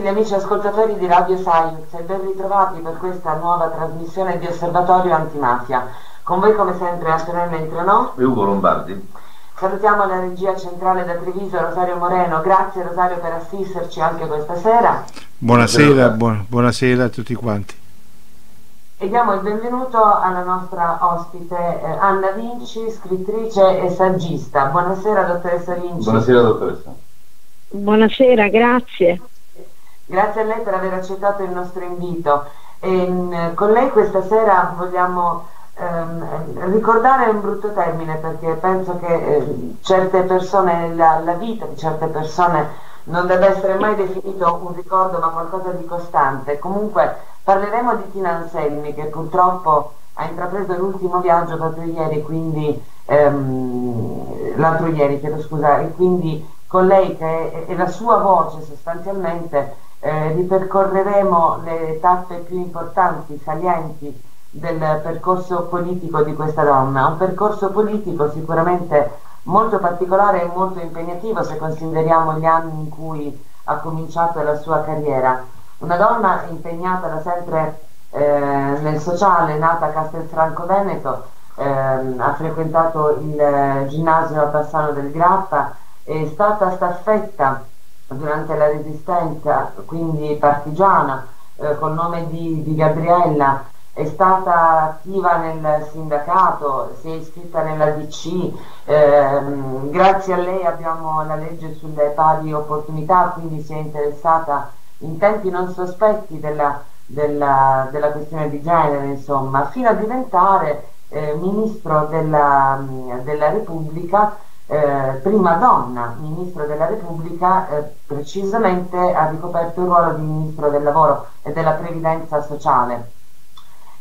Gli amici ascoltatori di Radio Science e ben ritrovati per questa nuova trasmissione di Osservatorio Antimafia. Con voi come sempre Antonella Entrenò e Ugo Lombardi. Salutiamo la regia centrale da Treviso, Rosario Moreno. Grazie Rosario per assisterci anche questa sera. Buonasera, buon, buonasera a tutti quanti. E diamo il benvenuto alla nostra ospite eh, Anna Vinci, scrittrice e saggista. Buonasera dottoressa Vinci. Buonasera dottoressa. Buonasera, grazie. Grazie a lei per aver accettato il nostro invito. E, ehm, con lei questa sera vogliamo ehm, ricordare un brutto termine perché penso che eh, certe persone, la, la, vita di certe persone non deve essere mai definito un ricordo ma qualcosa di costante. Comunque parleremo di Tina Anselmi che purtroppo ha intrapreso l'ultimo viaggio proprio ieri, quindi ehm, l'altro ieri, chiedo scusa, e quindi con lei che è, è la sua voce sostanzialmente eh, ripercorreremo le tappe più importanti, salienti del percorso politico di questa donna, un percorso politico sicuramente molto particolare e molto impegnativo se consideriamo gli anni in cui ha cominciato la sua carriera. Una donna impegnata da sempre eh, nel sociale, nata a Castelfranco Veneto, eh, ha frequentato il ginnasio a Bassano del Grappa, è stata staffetta durante la resistenza, quindi partigiana, eh, col nome di, di Gabriella, è stata attiva nel sindacato, si è iscritta nella DC, ehm, grazie a lei abbiamo la legge sulle pari opportunità, quindi si è interessata in tempi non sospetti della, della, della questione di genere, insomma, fino a diventare eh, ministro della, della Repubblica, eh, prima donna ministro della Repubblica, eh, precisamente ha ricoperto il ruolo di ministro del lavoro e della previdenza sociale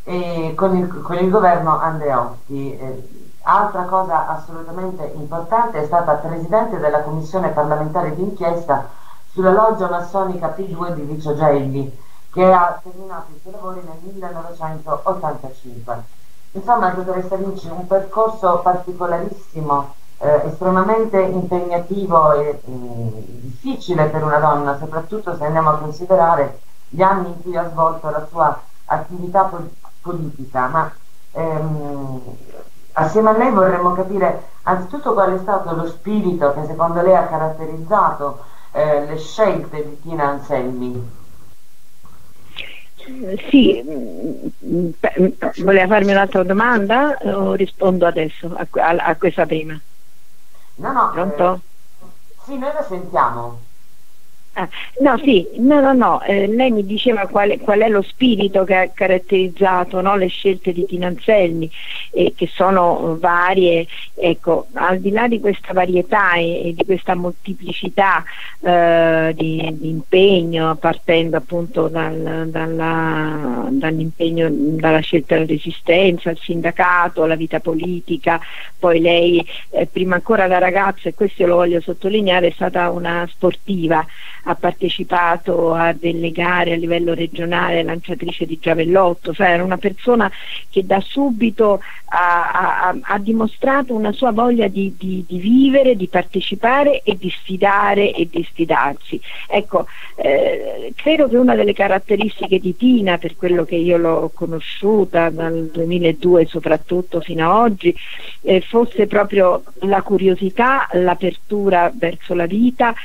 e con, il, con il governo Andreotti. Eh, altra cosa assolutamente importante è stata presidente della commissione parlamentare d'inchiesta sulla loggia massonica P2 di Vicio Gelli che ha terminato i suoi lavori nel 1985. Insomma, dottoressa Vinci, un percorso particolarissimo, eh, estremamente impegnativo e mm, difficile per una donna, soprattutto se andiamo a considerare gli anni in cui ha svolto la sua attività politica politica, ma ehm, assieme a lei vorremmo capire anzitutto qual è stato lo spirito che secondo lei ha caratterizzato eh, le scelte di Tina Anselmi. Sì, voleva farmi un'altra domanda o rispondo adesso a, a, a questa prima? No, no. Pronto? Eh, sì, noi la sentiamo. Ah, no, sì, no, no, no, eh, lei mi diceva qual, qual, è lo spirito che ha caratterizzato no, le scelte di Tinanzelli, eh, che sono varie, ecco, al di là di questa varietà e, e di questa moltiplicità eh, di, di, impegno, partendo appunto dal, dalla, dall'impegno, dalla scelta della resistenza, il sindacato, la vita politica, poi lei eh, prima ancora da ragazza, e questo lo voglio sottolineare, è stata una sportiva ha partecipato a delle gare a livello regionale, lanciatrice di giavellotto, cioè era una persona che da subito ha, ha, ha dimostrato una sua voglia di, di, di, vivere, di partecipare e di sfidare e di sfidarsi. Ecco, eh, credo che una delle caratteristiche di Tina, per quello che io l'ho conosciuta dal 2002 soprattutto fino ad oggi, eh, fosse proprio la curiosità, l'apertura verso la vita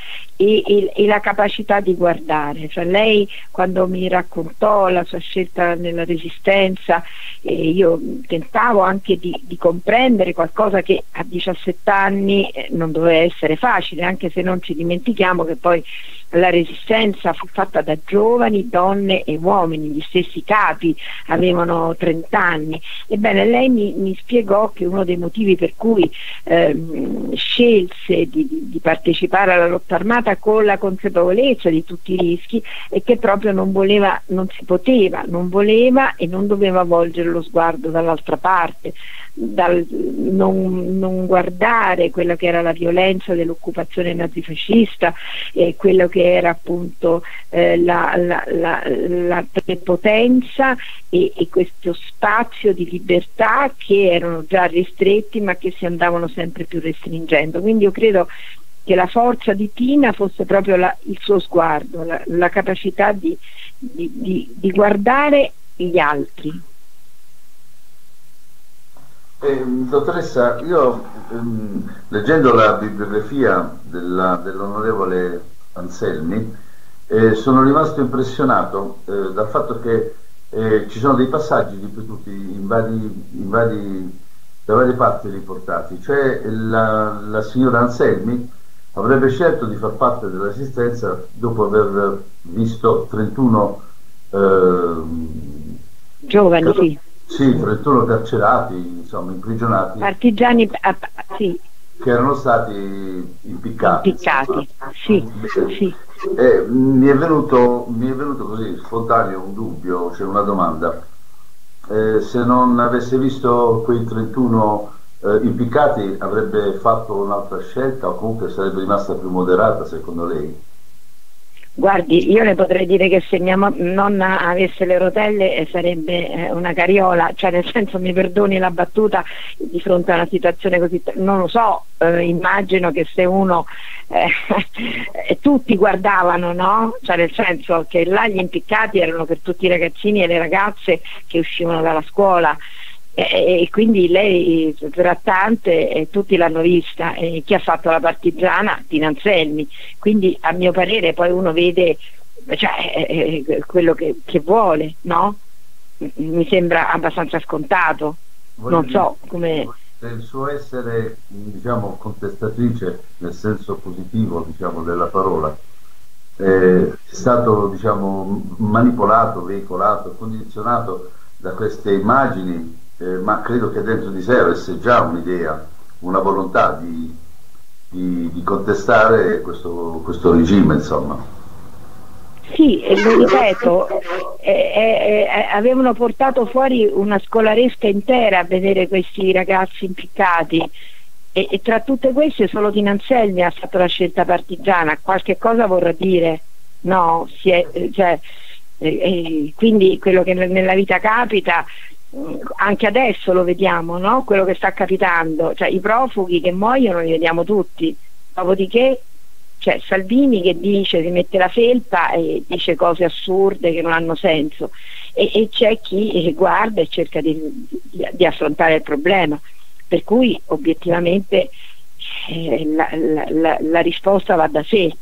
e, e, e, la capacità di guardare. Cioè lei quando mi raccontò la sua scelta nella resistenza, eh, io tentavo anche di, di, comprendere qualcosa che a 17 anni eh, non doveva essere facile, anche se non ci dimentichiamo che poi la resistenza fu fatta da giovani, donne e uomini, gli stessi capi avevano 30 anni. Ebbene, lei mi, mi spiegò che uno dei motivi per cui ehm, scelse di, di, partecipare alla lotta armata con la consapevolezza di tutti i rischi è che proprio non voleva, non si poteva, non voleva e non doveva volgere lo sguardo dall'altra parte dal non, non, guardare quella che era la violenza dell'occupazione nazifascista e quello che era appunto eh, la, la, la, la, prepotenza e, e, questo spazio di libertà che erano già ristretti ma che si andavano sempre più restringendo. Quindi io credo che la forza di Tina fosse proprio il suo sguardo, la, capacità di, di, di, di, guardare gli altri. Eh, dottoressa, io ehm, leggendo la bibliografia dell'onorevole Anselmi eh, sono rimasto impressionato eh, dal fatto che eh, ci sono dei passaggi ripetuti in vari, in vari, da varie parti riportati, cioè la, la signora Anselmi avrebbe scelto di far parte dell'assistenza dopo aver visto 31 eh, giovani, sì. sì. 31 carcerati, insomma, imprigionati. Partigiani, sì. Che erano stati impiccati. Impiccati, sì, sì. Eh, mi, è venuto, mi, è venuto, così spontaneo un dubbio, cioè una domanda. Eh, se non avesse visto quei 31 eh, impiccati avrebbe fatto un'altra scelta o comunque sarebbe rimasta più moderata secondo lei? Guardi, io le potrei dire che se mia nonna avesse le rotelle eh, sarebbe eh, una cariola, cioè nel senso mi perdoni la battuta di fronte a una situazione così, non lo so, eh, immagino che se uno, eh, tutti guardavano, no? Cioè nel senso che là gli impiccati erano per tutti i ragazzini e le ragazze che uscivano dalla scuola, e, quindi lei trattante e tutti l'hanno vista e chi ha fatto la partigiana? Tina Anselmi. Quindi a mio parere poi uno vede cioè, eh, quello che, che, vuole no? mi sembra abbastanza scontato. Voglio non so come il suo essere diciamo contestatrice nel senso positivo diciamo, della parola è stato diciamo, manipolato, veicolato, condizionato da queste immagini eh, ma credo che dentro di sé avesse già un'idea, una volontà di, di, di contestare questo, questo, regime, insomma. Sì, lo ripeto, eh, eh, eh, avevano portato fuori una scolaresca intera a vedere questi ragazzi impiccati e, e tra tutte queste solo Tinanzelmi ha fatto la scelta partigiana, qualche cosa vorrà dire, no? È, cioè, eh, quindi quello che nella vita capita anche adesso lo vediamo, no? quello che sta capitando, cioè i profughi che muoiono li vediamo tutti, dopodiché c'è Salvini che dice, si mette la felpa e dice cose assurde che non hanno senso. E, e c'è chi guarda e cerca di, di, di, affrontare il problema, per cui obiettivamente eh, la, la, la, la risposta va da sé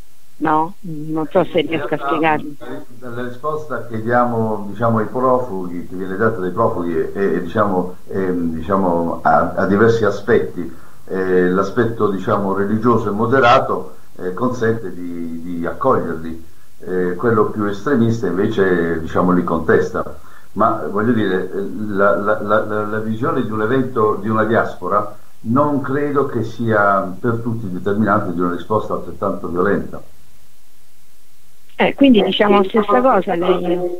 No, non so se riesco a spiegarmi. La risposta che diamo diciamo, ai profughi, che viene data dai profughi, è, diciamo, è, diciamo, a, a, diversi aspetti. Eh, l'aspetto diciamo, religioso e moderato eh, consente di, di accoglierli, eh, quello più estremista invece diciamo, li contesta. Ma voglio dire, la, la, la, la visione di un evento, di una diaspora, non credo che sia per tutti determinante di una risposta altrettanto violenta. Eh, quindi diciamo la stessa cosa lei.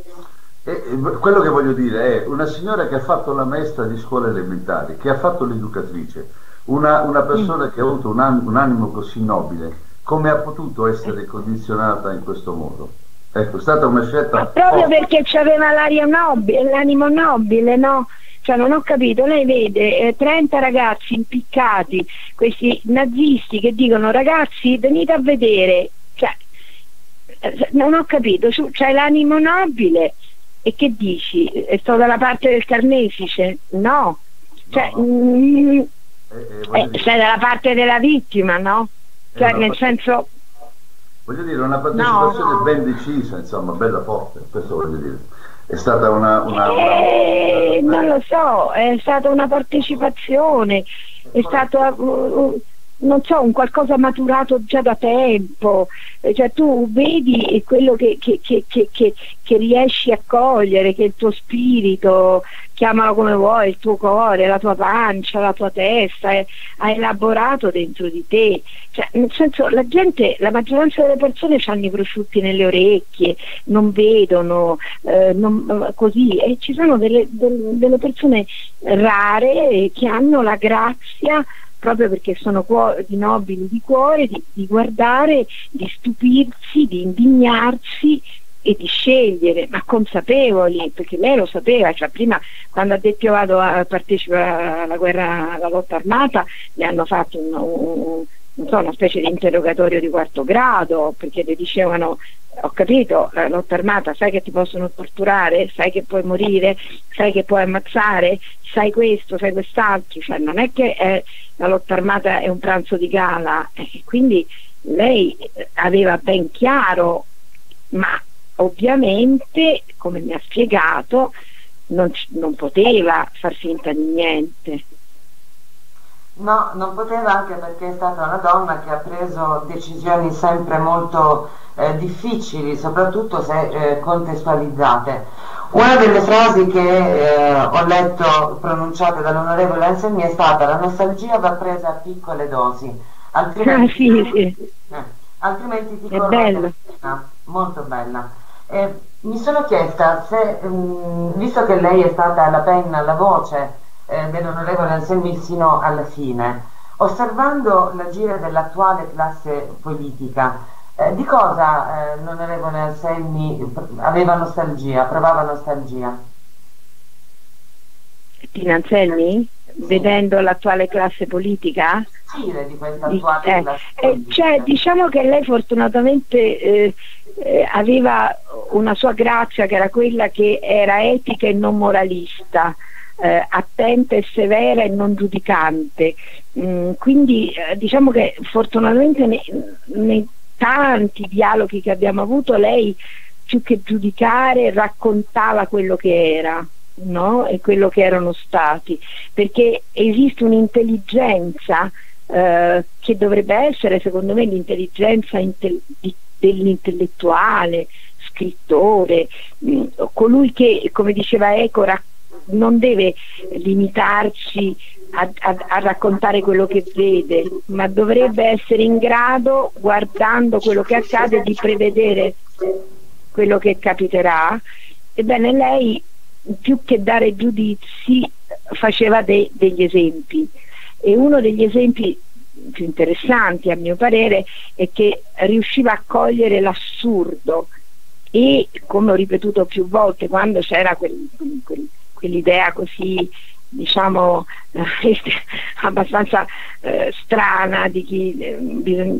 Eh, quello che voglio dire è una signora che ha fatto la maestra di scuola elementare, che ha fatto l'educatrice, una, una persona mm. che ha avuto un, an- un, animo così nobile, come ha potuto essere condizionata in questo modo? Ecco, è stata una scelta. Ma proprio forte. perché aveva nobile, l'animo nobile, no? Cioè non ho capito, lei vede eh, 30 ragazzi impiccati, questi nazisti che dicono ragazzi venite a vedere, eh, non ho capito, c'hai l'animo nobile e che dici? Sto dalla parte del carnefice? No, cioè, no. Mm, eh, eh, stai dalla parte della vittima, no? Cioè, nel senso... Voglio dire, una partecipazione no. ben decisa, insomma, bella forte, questo voglio dire. È stata una... una, una, eh, non lo so, è stata una partecipazione, è stata... Uh, uh, non so, un qualcosa maturato già da tempo, eh, cioè tu vedi quello che, che, che, che, riesci a cogliere, che il tuo spirito, chiamalo come vuoi, il tuo cuore, la tua pancia, la tua testa, eh, ha elaborato dentro di te. Cioè, nel senso, la gente, la maggioranza delle persone hanno i prosciutti nelle orecchie, non vedono, eh, non, così, e ci sono delle, delle persone rare che hanno la grazia proprio perché sono cuori, nobili di cuore, di, di guardare, di stupirsi, di indignarsi e di scegliere, ma consapevoli, perché lei lo sapeva, cioè prima quando ha detto io vado a partecipare alla guerra, alla lotta armata, le hanno fatto un, un, so, una specie di interrogatorio di quarto grado, perché le dicevano ho capito, la lotta armata, sai che ti possono torturare, sai che puoi morire, sai che puoi ammazzare, sai questo, sai quest'altro, cioè non è che è, la lotta armata è un pranzo di gala, eh, quindi lei aveva ben chiaro, ma ovviamente, come mi ha spiegato, non, non poteva far finta di niente. No, non poteva anche perché è stata una donna che ha preso decisioni sempre molto eh, difficili, soprattutto se eh, contestualizzate. Una delle frasi che eh, ho letto pronunciate dall'onorevole Anselmi è stata la nostalgia va presa a piccole dosi, altrimenti, ah, sì, sì. Eh, altrimenti ti corrode molto bella. mi sono chiesta se, mh, mm, visto che lei è stata alla penna, alla voce, eh, dell'onorevole Anselmi sino alla fine. Osservando l'agire dell'attuale classe politica, eh, di cosa eh, l'onorevole Anselmi aveva nostalgia, provava nostalgia? Tina Anselmi? Sì. Vedendo l'attuale classe politica? Sì, di questa attuale eh, classe eh, politica. Cioè, diciamo che lei fortunatamente eh, eh, aveva una sua grazia che era quella che era etica e non moralista eh, attenta e severa e non giudicante. Mm, quindi eh, diciamo che fortunatamente nei, nei tanti dialoghi che abbiamo avuto lei più che giudicare raccontava quello che era. No? e quello che erano stati perché esiste un'intelligenza eh, che dovrebbe essere secondo me l'intelligenza inte- dell'intellettuale scrittore mm, colui che come diceva Eco racconta non deve limitarci a, a, a, raccontare quello che vede, ma dovrebbe essere in grado, guardando quello che accade, di prevedere quello che capiterà. Ebbene, lei più che dare giudizi faceva de, degli esempi e uno degli esempi più interessanti a mio parere è che riusciva a cogliere l'assurdo e come ho ripetuto più volte quando c'era quel, quel quell'idea così diciamo eh, abbastanza eh, strana di chi eh,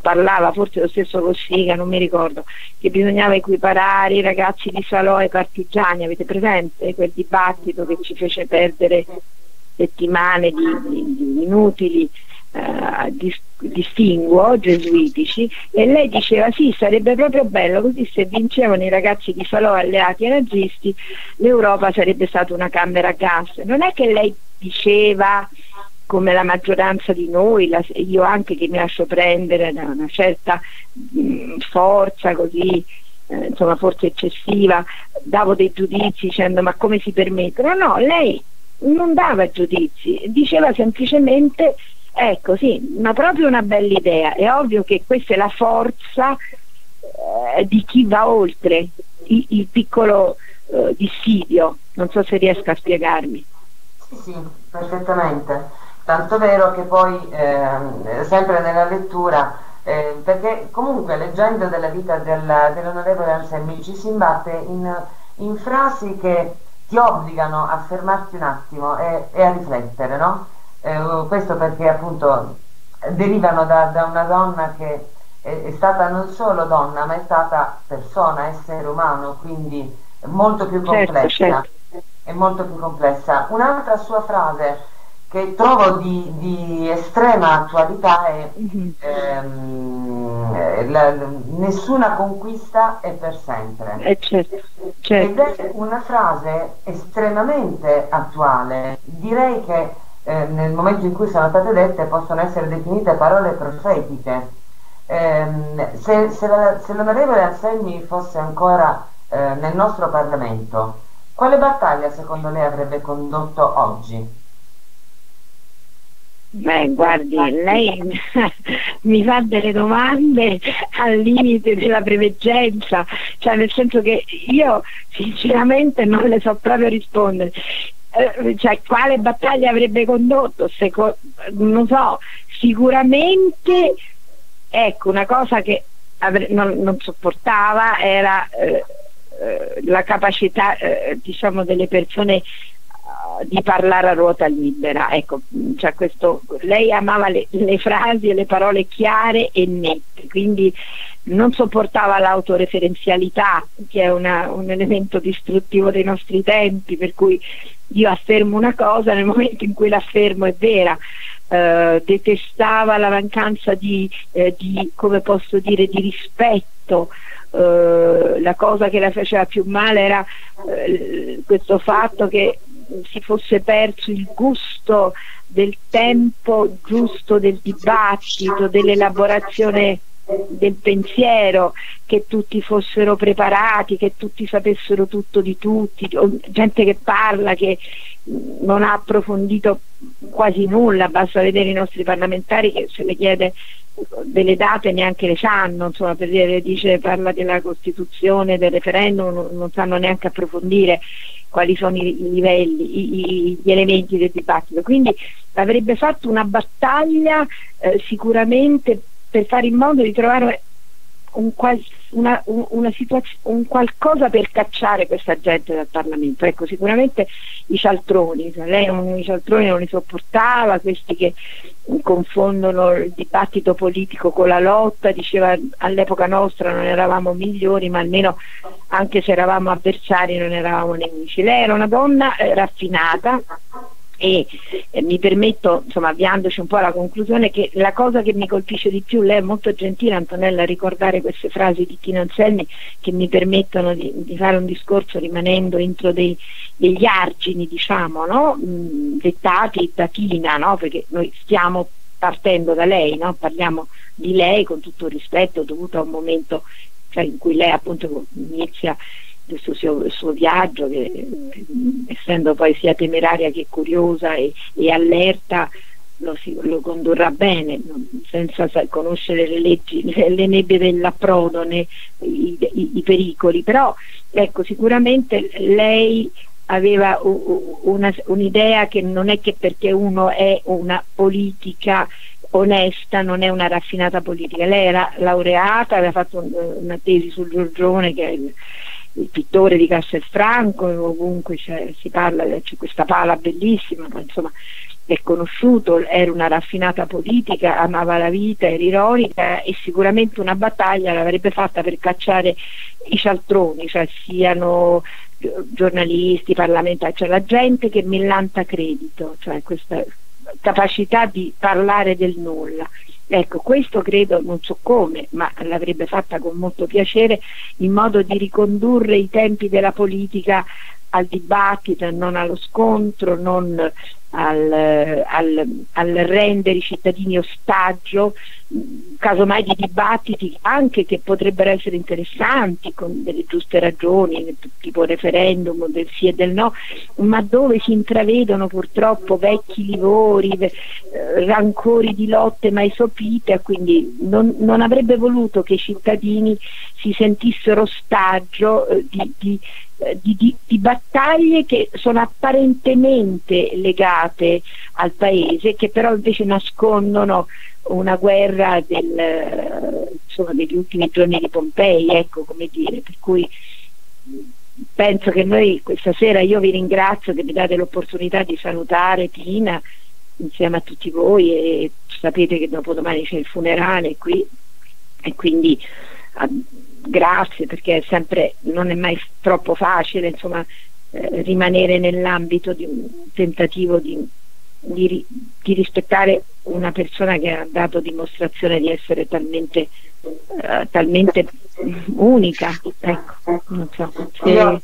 parlava, forse lo stesso Cossiga, non mi ricordo, che bisognava equiparare i ragazzi di Salò ai partigiani, avete presente quel dibattito che ci fece perdere settimane di, di, di inutili eh, dis- distinguo gesuitici e lei diceva sì sarebbe proprio bello così se vincevano i ragazzi di Falò alleati ai nazisti l'Europa sarebbe stata una camera a gas non è che lei diceva come la maggioranza di noi, la, io anche che mi lascio prendere da una certa mh, forza così, eh, insomma forse eccessiva, davo dei giudizi dicendo ma come si permettono? No, lei non dava giudizi, diceva semplicemente Ecco, sì, ma proprio una bella idea. È ovvio che questa è la forza eh, di chi va oltre il, il piccolo eh, dissidio. Non so se riesco a spiegarmi. Sì, sì, perfettamente. Tanto vero che poi, eh, sempre nella lettura, eh, perché comunque leggendo della vita del, dell'onorevole Anselmi ci si imbatte in, in, frasi che ti obbligano a fermarti un attimo e, e a riflettere, no? Eh, questo perché appunto derivano da, da una donna che è, è, stata non solo donna ma è stata persona, essere umano, quindi molto più certo, complessa. Certo, certo. È molto più complessa. Un'altra sua frase che trovo di, di estrema attualità è mm-hmm. ehm, la, nessuna conquista è per sempre. Eh, certo, certo. Ed è una frase estremamente attuale. Direi che eh, nel momento in cui sono state dette possono essere definite parole profetiche. Eh, se, se, l'onorevole Anselmi fosse ancora eh, nel nostro Parlamento, quale battaglia secondo lei avrebbe condotto oggi? Beh, guardi, lei mi fa delle domande al limite della preveggenza, cioè nel senso che io sinceramente non le so proprio rispondere cioè, quale battaglia avrebbe condotto? Seco- non so, sicuramente ecco una cosa che avre- non, non, sopportava era eh, eh, la capacità eh, diciamo delle persone di parlare a ruota libera. Ecco, cioè questo, lei amava le, le, frasi e le parole chiare e nette, quindi non sopportava l'autoreferenzialità, che è una, un elemento distruttivo dei nostri tempi, per cui io affermo una cosa nel momento in cui l'affermo è vera. Eh, detestava la mancanza di, eh, di, come posso dire, di rispetto Uh, la cosa che la faceva più male era uh, questo fatto che si fosse perso il gusto del tempo giusto del dibattito, dell'elaborazione del pensiero, che tutti fossero preparati, che tutti sapessero tutto di tutti, gente che parla, che non ha approfondito quasi nulla, basta vedere i nostri parlamentari che se le chiede delle date neanche le sanno, insomma, per dire, dice, parla della Costituzione, del referendum, non, non sanno neanche approfondire quali sono i, i livelli, i, gli elementi del dibattito. Quindi avrebbe fatto una battaglia eh, sicuramente per fare in modo di trovare un, una, una un, qualcosa per cacciare questa gente dal Parlamento. Ecco, sicuramente i cialtroni, lei non, i cialtroni non li sopportava, questi che confondono il dibattito politico con la lotta, diceva all'epoca nostra non eravamo migliori, ma almeno anche se eravamo avversari non eravamo nemici. Lei era una donna eh, raffinata, e eh, mi permetto, insomma, avviandoci un po' alla conclusione, che la cosa che mi colpisce di più, lei è molto gentile Antonella a ricordare queste frasi di Tino Anselmi che mi permettono di, di fare un discorso rimanendo entro dei, degli argini, diciamo, no? Mh, dettati da Tina, no? perché noi stiamo partendo da lei, no? parliamo di lei con tutto il rispetto dovuto a un momento cioè, in cui lei appunto inizia questo suo, suo viaggio, che, essendo poi sia temeraria che curiosa e, e allerta, lo, si, lo, condurrà bene, senza conoscere le leggi, le nebbie dell'approdo, né, i, i, i, pericoli, però ecco, sicuramente lei aveva un'idea che non è che perché uno è una politica onesta, non è una raffinata politica. Lei era laureata, aveva fatto una tesi sul Giorgione che il, pittore di Castelfranco, ovunque si parla, c'è questa pala bellissima, ma insomma è conosciuto, era una raffinata politica, amava la vita, era ironica e sicuramente una battaglia l'avrebbe fatta per cacciare i cialtroni, cioè siano giornalisti, parlamentari, cioè la gente che millanta credito, cioè questa capacità di parlare del nulla. Ecco, questo credo, non so come, ma l'avrebbe fatta con molto piacere, in modo di ricondurre i tempi della politica al dibattito, non allo scontro, non al, al, al, rendere i cittadini ostaggio, casomai di dibattiti anche che potrebbero essere interessanti con delle giuste ragioni, tipo referendum del sì e del no, ma dove si intravedono purtroppo vecchi livori, eh, rancori di lotte mai sopite, quindi non, non, avrebbe voluto che i cittadini si sentissero ostaggio eh, di, di eh, di, di, di, battaglie che sono apparentemente legate al paese, che però invece nascondono una guerra del, insomma, degli ultimi giorni di Pompei, ecco come dire, per cui penso che noi questa sera io vi ringrazio che mi date l'opportunità di salutare Tina insieme a tutti voi e sapete che dopo domani c'è il funerale qui e quindi grazie perché è sempre, non è mai troppo facile insomma, eh, rimanere nell'ambito di un tentativo di, di, di, rispettare una persona che ha dato dimostrazione di essere talmente, eh, talmente unica. Ecco, non so. Se... Io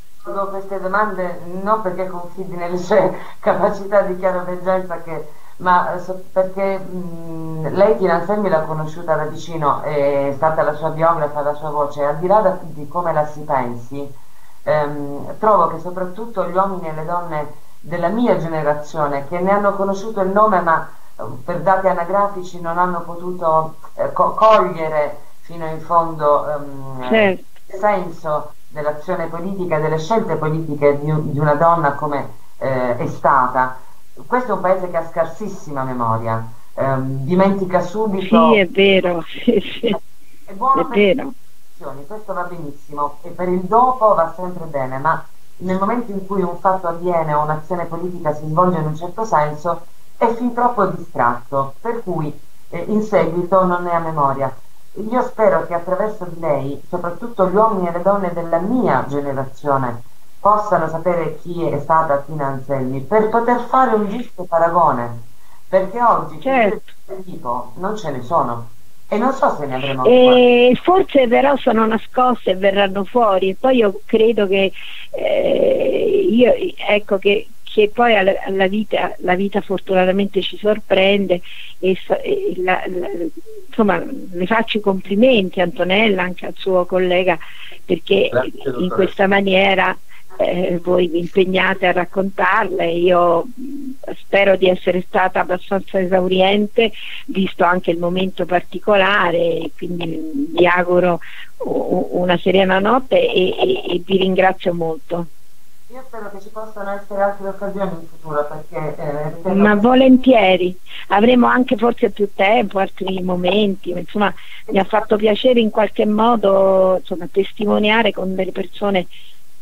queste domande non perché confidi nelle sue capacità di chiaroveggenza che ma perché mh, lei Tina Anselmi l'ha conosciuta da vicino, è stata la sua biografa, la sua voce, al di là da, di come la si pensi, ehm, trovo che soprattutto gli uomini e le donne della mia generazione che ne hanno conosciuto il nome ma eh, per dati anagrafici non hanno potuto eh, co- cogliere fino in fondo ehm, certo. il senso dell'azione politica, delle scelte politiche di, di una donna come eh, è stata questo è un paese che ha scarsissima memoria, ehm, dimentica subito. Sì, è vero. Sì, sì. È buono è per vero. Le questo va benissimo e per il dopo va sempre bene, ma nel momento in cui un fatto avviene o un'azione politica si svolge in un certo senso è fin troppo distratto, per cui eh, in seguito non ne ha memoria. Io spero che attraverso di lei, soprattutto gli uomini e le donne della mia generazione, possano sapere chi è stata Tina Anselmi per poter fare un giusto paragone, perché oggi certo. tipo non ce ne sono. E non so se ne avremo e Forse però sono nascoste e verranno fuori. E poi io credo che, eh, io, ecco che, che poi alla, alla vita, la vita fortunatamente ci sorprende e, e la, la, insomma le faccio i complimenti a Antonella, anche al suo collega, perché Grazie, in questa maniera eh, voi vi impegnate a raccontarle, io spero di essere stata abbastanza esauriente, visto anche il momento particolare, quindi vi auguro una serena notte e, e, e vi ringrazio molto. Io spero che ci possano essere altre occasioni in futuro perché... Eh, Ma volentieri, avremo anche forse più tempo, altri momenti, insomma mi ha fatto piacere in qualche modo insomma, testimoniare con delle persone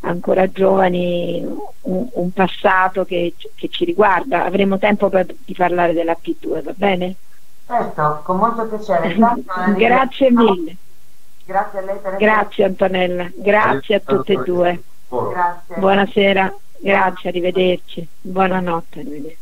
ancora giovani un, un passato che, che, ci riguarda. Avremo tempo per, di parlare della P2, va bene? Certo, con molto piacere. Grazie mille. Grazie a lei per Grazie Antonella, grazie a tutte e due. Grazie. Buonasera, grazie, arrivederci. Buonanotte, arrivederci.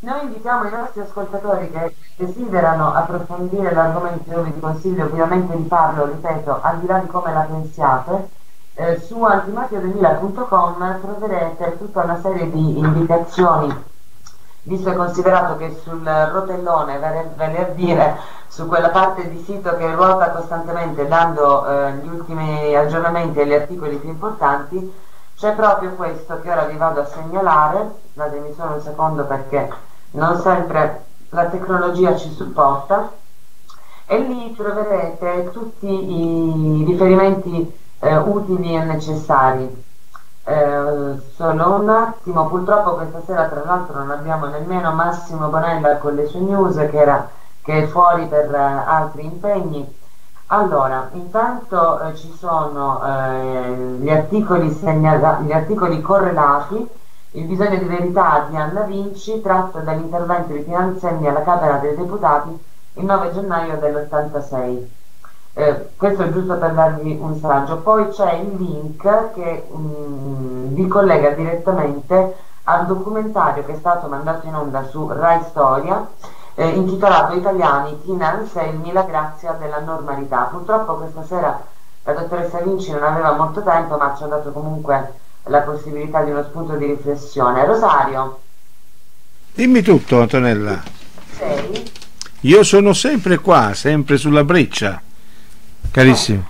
Noi invitiamo i nostri ascoltatori che desiderano approfondire l'argomento, io vi consiglio ovviamente di farlo, ripeto, al di là di come la pensiate, eh, su antimafia2000.com troverete tutta una serie di indicazioni visto e considerato che sul rotellone, vale a dire su quella parte di sito che ruota costantemente dando eh, gli ultimi aggiornamenti agli articoli più importanti, c'è proprio questo che ora vi vado a segnalare, datemi solo un secondo perché non sempre la tecnologia ci supporta, e lì troverete tutti i riferimenti eh, utili e necessari. Eh, solo un attimo, purtroppo questa sera tra l'altro non abbiamo nemmeno Massimo Bonella con le sue news che, era, che è fuori per uh, altri impegni. Allora, intanto eh, ci sono eh, gli, articoli segnala- gli articoli correlati, il bisogno di verità di Anna Vinci tratto dall'intervento di Finanzenni alla Camera dei Deputati il 9 gennaio dell'86. Eh, questo è giusto per darvi un saggio. Poi c'è il link che um, vi collega direttamente al documentario che è stato mandato in onda su Rai Storia eh, intitolato Italiani, Tina Anselmi, la grazia della normalità. Purtroppo questa sera la dottoressa Vinci non aveva molto tempo ma ci ha dato comunque la possibilità di uno spunto di riflessione. Rosario. Dimmi tutto Antonella. Sei? Io sono sempre qua, sempre sulla breccia. Carissimo.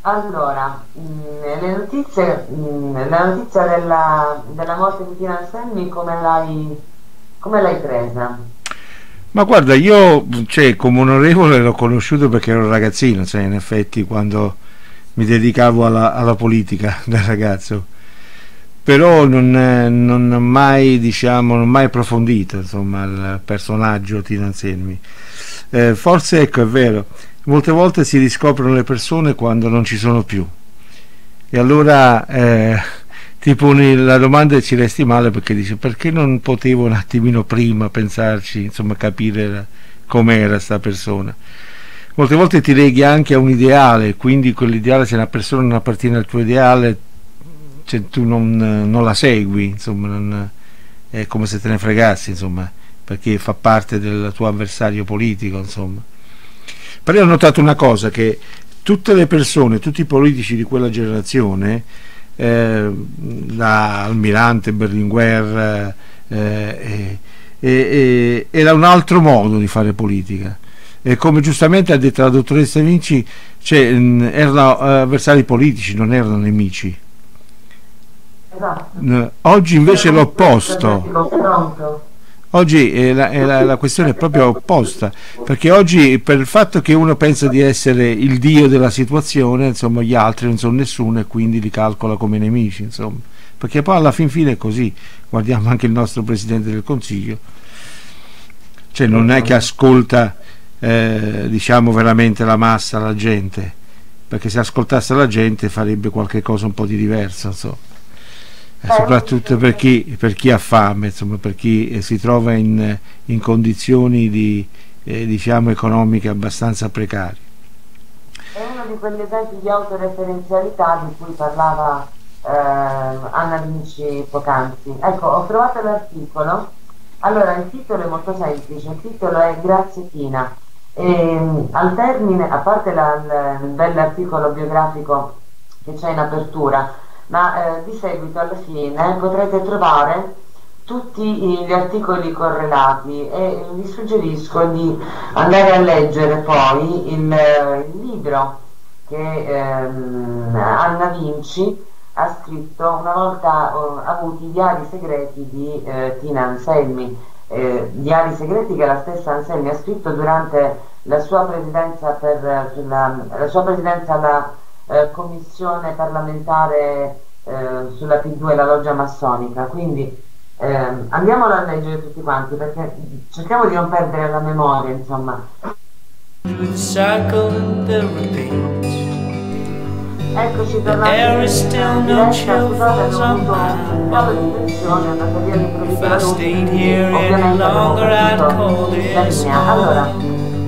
Allora, mh, mm, le notizie, mh, mm, la notizia della, della morte di Tina Anselmi come l'hai, come l'hai presa? Ma guarda, io cioè, come onorevole l'ho conosciuto perché ero ragazzino, cioè, in effetti quando mi dedicavo alla, alla politica da ragazzo, però non, non ho mai, diciamo, non mai approfondito insomma, il personaggio Tina Anselmi. Eh, forse ecco è vero, molte volte si riscoprono le persone quando non ci sono più. E allora eh, ti poni la domanda e ci resti male? Perché dici perché non potevo un attimino prima pensarci insomma capire com'era sta persona? Molte volte ti leghi anche a un ideale quindi quell'ideale se una persona non appartiene al tuo ideale cioè, tu non, non, la segui insomma non, è come se te ne fregassi insomma perché fa parte del tuo avversario politico insomma però io ho notato una cosa, che tutte le persone, tutti i politici di quella generazione, eh, da Almirante, Berlinguer, eh, eh, era un altro modo di fare politica. E come giustamente ha detto la dottoressa Vinci, cioè, erano avversari politici, non erano nemici. Esatto. Oggi invece è l'opposto. Oggi è la, è la, la, questione è proprio opposta, perché oggi per il fatto che uno pensa di essere il dio della situazione, insomma gli altri non sono nessuno e quindi li calcola come nemici, insomma. Perché poi alla fin fine è così, guardiamo anche il nostro Presidente del Consiglio, cioè non è che ascolta eh, diciamo veramente la massa, la gente, perché se ascoltasse la gente farebbe qualche cosa un po' di diversa, so. Eh, soprattutto per chi, per chi, ha fame, insomma, per chi eh, si trova in, in condizioni di, eh, diciamo, economiche abbastanza precarie. È uno di quegli esempi di autoreferenzialità di cui parlava eh, Anna Vinci poc'anzi. Ecco, ho trovato l'articolo. Allora, il titolo è molto semplice, il titolo è Grazie Tina e, ehm, al termine, a parte la, il bell'articolo biografico che c'è in apertura, ma eh, di seguito alla fine potrete trovare tutti gli articoli correlati e vi suggerisco di andare a leggere poi il, il libro che ehm, Anna Vinci ha scritto una volta uh, avuti i diari segreti di eh, Tina Anselmi, eh, diari segreti che la stessa Anselmi ha scritto durante la sua presidenza, per, sulla, la sua presidenza alla eh, commissione parlamentare eh, sulla P2, la loggia massonica. Quindi ehm, andiamolo a leggere tutti quanti perché cerchiamo di non perdere la memoria, insomma. Eccoci tornati in diretta, scusate abbiamo avuto un po' di tensione, è andata via l'improvviso la luce, ovviamente abbiamo perduto la linea. Allora,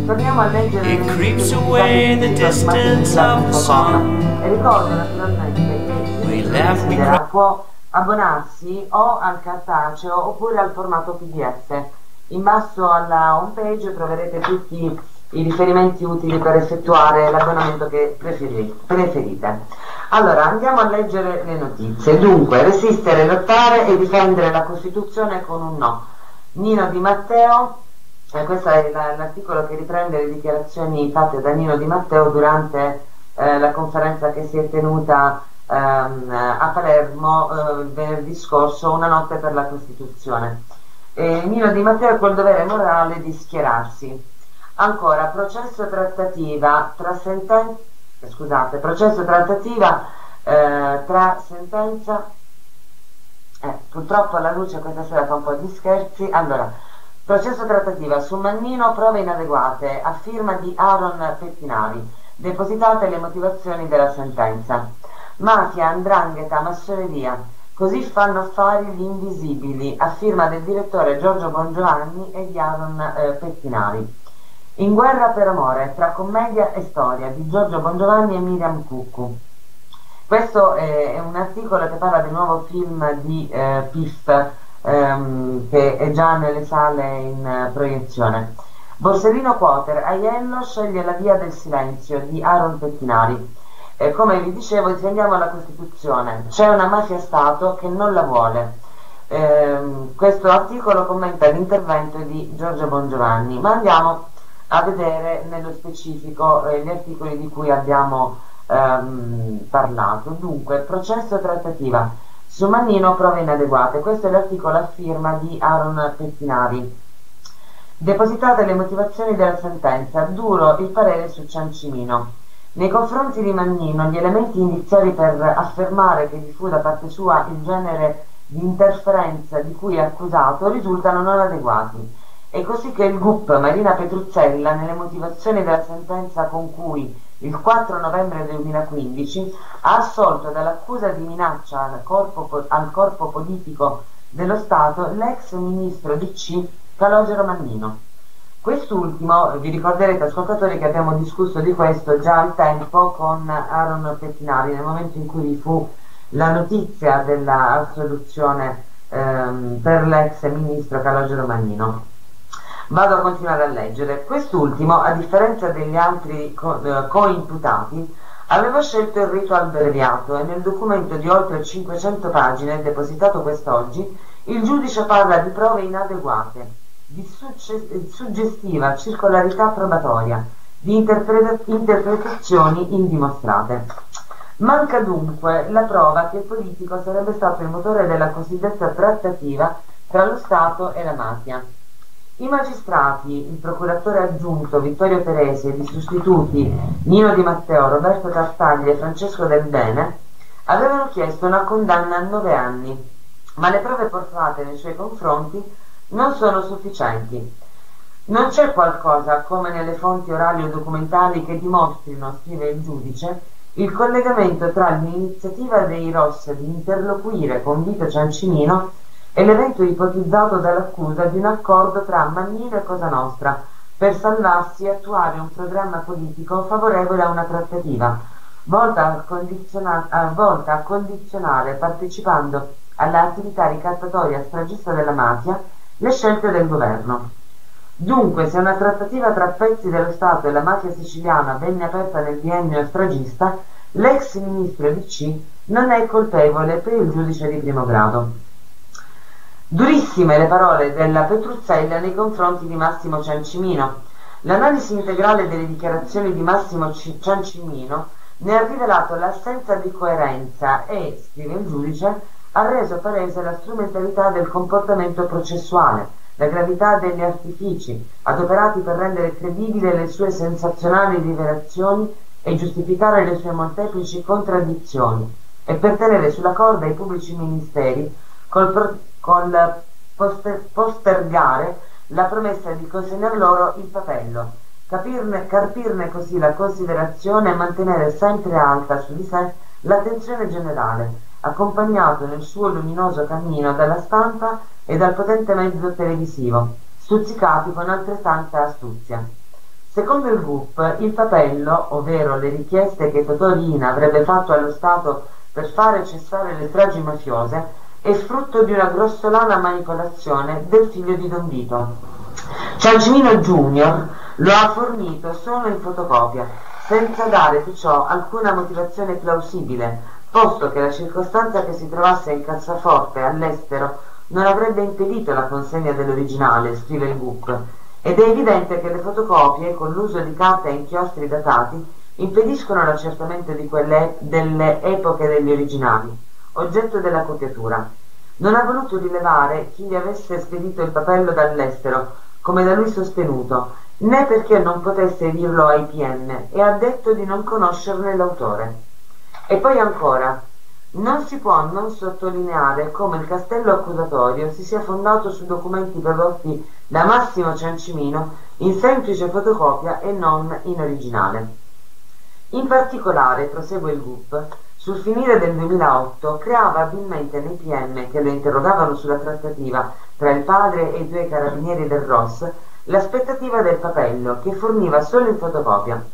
It creeps away the distance of the sun. E ricordo naturalmente che chi può abbonarsi o al cartaceo oppure al formato PDF. In basso alla home page troverete tutti i riferimenti utili per effettuare l'abbonamento che preferite. Allora, andiamo a leggere le notizie. Dunque, resistere, lottare e difendere la Costituzione con un no. Nino Di Matteo, eh, questo è l'articolo che riprende le dichiarazioni fatte da Nino Di Matteo durante eh, la conferenza che si è tenuta ehm, a Palermo eh, venerdì scorso, una notte per la Costituzione. E Nino Di Matteo ha quel dovere morale di schierarsi. Ancora, processo trattativa tra sentenza, scusate, processo trattativa eh, tra sentenza, eh, purtroppo alla luce questa sera fa un po' di scherzi, allora, Processo trattativa su Mannino, prove inadeguate, a firma di Aaron Pettinari, depositate le motivazioni della sentenza. Mafia, andrangheta, massoneria, così fanno affari gli invisibili, a firma del direttore Giorgio Bongiovanni e di Aaron eh, Pettinari. In guerra per amore, tra commedia e storia, di Giorgio Bongiovanni e Miriam Cuccu. Questo è un articolo che parla del nuovo film di eh, PIF, ehm, che è già nelle sale in uh, proiezione. Borsellino Quoter, Aiello sceglie la via del silenzio di Aaron Pettinari. Eh, come vi dicevo, difendiamo la Costituzione. C'è una mafia-stato che non la vuole. Eh, questo articolo commenta l'intervento di Giorgio Bongiovanni, ma andiamo a vedere nello specifico eh, gli articoli di cui abbiamo ehm, parlato. Dunque, processo trattativa. Su Mannino prove inadeguate. Questo è l'articolo a firma di Aaron Pettinari. Depositate le motivazioni della sentenza, duro il parere su Ciancimino. Nei confronti di Mannino gli elementi iniziali per affermare che vi fu da parte sua il genere di interferenza di cui è accusato risultano non adeguati. È così che il GUP Marina Petruzzella, nelle motivazioni della sentenza con cui il 4 novembre 2015 ha assolto dall'accusa di minaccia al corpo, al corpo politico dello Stato l'ex ministro DC Calogero Mannino. Quest'ultimo, vi ricorderete ascoltatori che abbiamo discusso di questo già al tempo con Aaron Pettinari nel momento in cui vi fu la notizia dell'assoluzione ehm, per l'ex ministro Calogero Mannino. Vado a continuare a leggere. Quest'ultimo, a differenza degli altri eh, coimputati, aveva scelto il rito abbreviato e nel documento di oltre 500 pagine depositato quest'oggi il giudice parla di prove inadeguate, di suggestiva circolarità probatoria, di interpreta- interpretazioni indimostrate. Manca dunque la prova che il politico sarebbe stato il motore della cosiddetta trattativa tra lo Stato e la mafia. I magistrati, il procuratore aggiunto Vittorio Teresi e i sostituti Nino Di Matteo, Roberto Tartaglia e Francesco Del Bene avevano chiesto una condanna a nove anni, ma le prove portate nei suoi confronti non sono sufficienti. Non c'è qualcosa, come nelle fonti orali o documentali, che dimostrino, scrive il giudice, il collegamento tra l'iniziativa dei Ross di interloquire con Vito Ciancimino e l'evento ipotizzato dall'accusa di un accordo tra Mannino e Cosa Nostra per salvarsi e attuare un programma politico favorevole a una trattativa, volta a, condiziona- volta a condizionare, partecipando all'attività ricattatoria stragista della mafia, le scelte del governo. Dunque, se una trattativa tra pezzi dello Stato e la mafia siciliana venne aperta nel biennio stragista, l'ex ministro DC non è colpevole per il giudice di primo grado. Durissime le parole della Petruzzella nei confronti di Massimo Ciancimino. L'analisi integrale delle dichiarazioni di Massimo Ciancimino ne ha rivelato l'assenza di coerenza e, scrive il giudice, ha reso palese la strumentalità del comportamento processuale la gravità degli artifici adoperati per rendere credibili le sue sensazionali rivelazioni e giustificare le sue molteplici contraddizioni e per tenere sulla corda i pubblici ministeri col, col poster, postergare la promessa di consegnar loro il papello, capirne, carpirne così la considerazione e mantenere sempre alta su di sé l'attenzione generale, accompagnato nel suo luminoso cammino dalla stampa e dal potente mezzo televisivo, stuzzicati con altrettanta astuzia. Secondo il GUP, il papello, ovvero le richieste che Totorina avrebbe fatto allo Stato per fare cessare le stragi mafiose, è frutto di una grossolana manipolazione del figlio di Don Vito. Ciancimino Junior lo ha fornito solo in fotocopia, senza dare perciò alcuna motivazione plausibile, posto che la circostanza che si trovasse in cassaforte all'estero non avrebbe impedito la consegna dell'originale, scrive il book, ed è evidente che le fotocopie, con l'uso di carte e inchiostri datati, impediscono l'accertamento di delle epoche degli originali, oggetto della copiatura. Non ha voluto rilevare chi gli avesse spedito il papello dall'estero, come da lui sostenuto, né perché non potesse dirlo ai PN, e ha detto di non conoscerne l'autore. E poi ancora, non si può non sottolineare come il castello accusatorio si sia fondato su documenti prodotti da Massimo Ciancimino in semplice fotocopia e non in originale. In particolare, prosegue il GUP, sul finire del 2008 creava abilmente nei PM che lo interrogavano sulla trattativa tra il padre e i due carabinieri del ROS l'aspettativa del papello che forniva solo in fotocopia.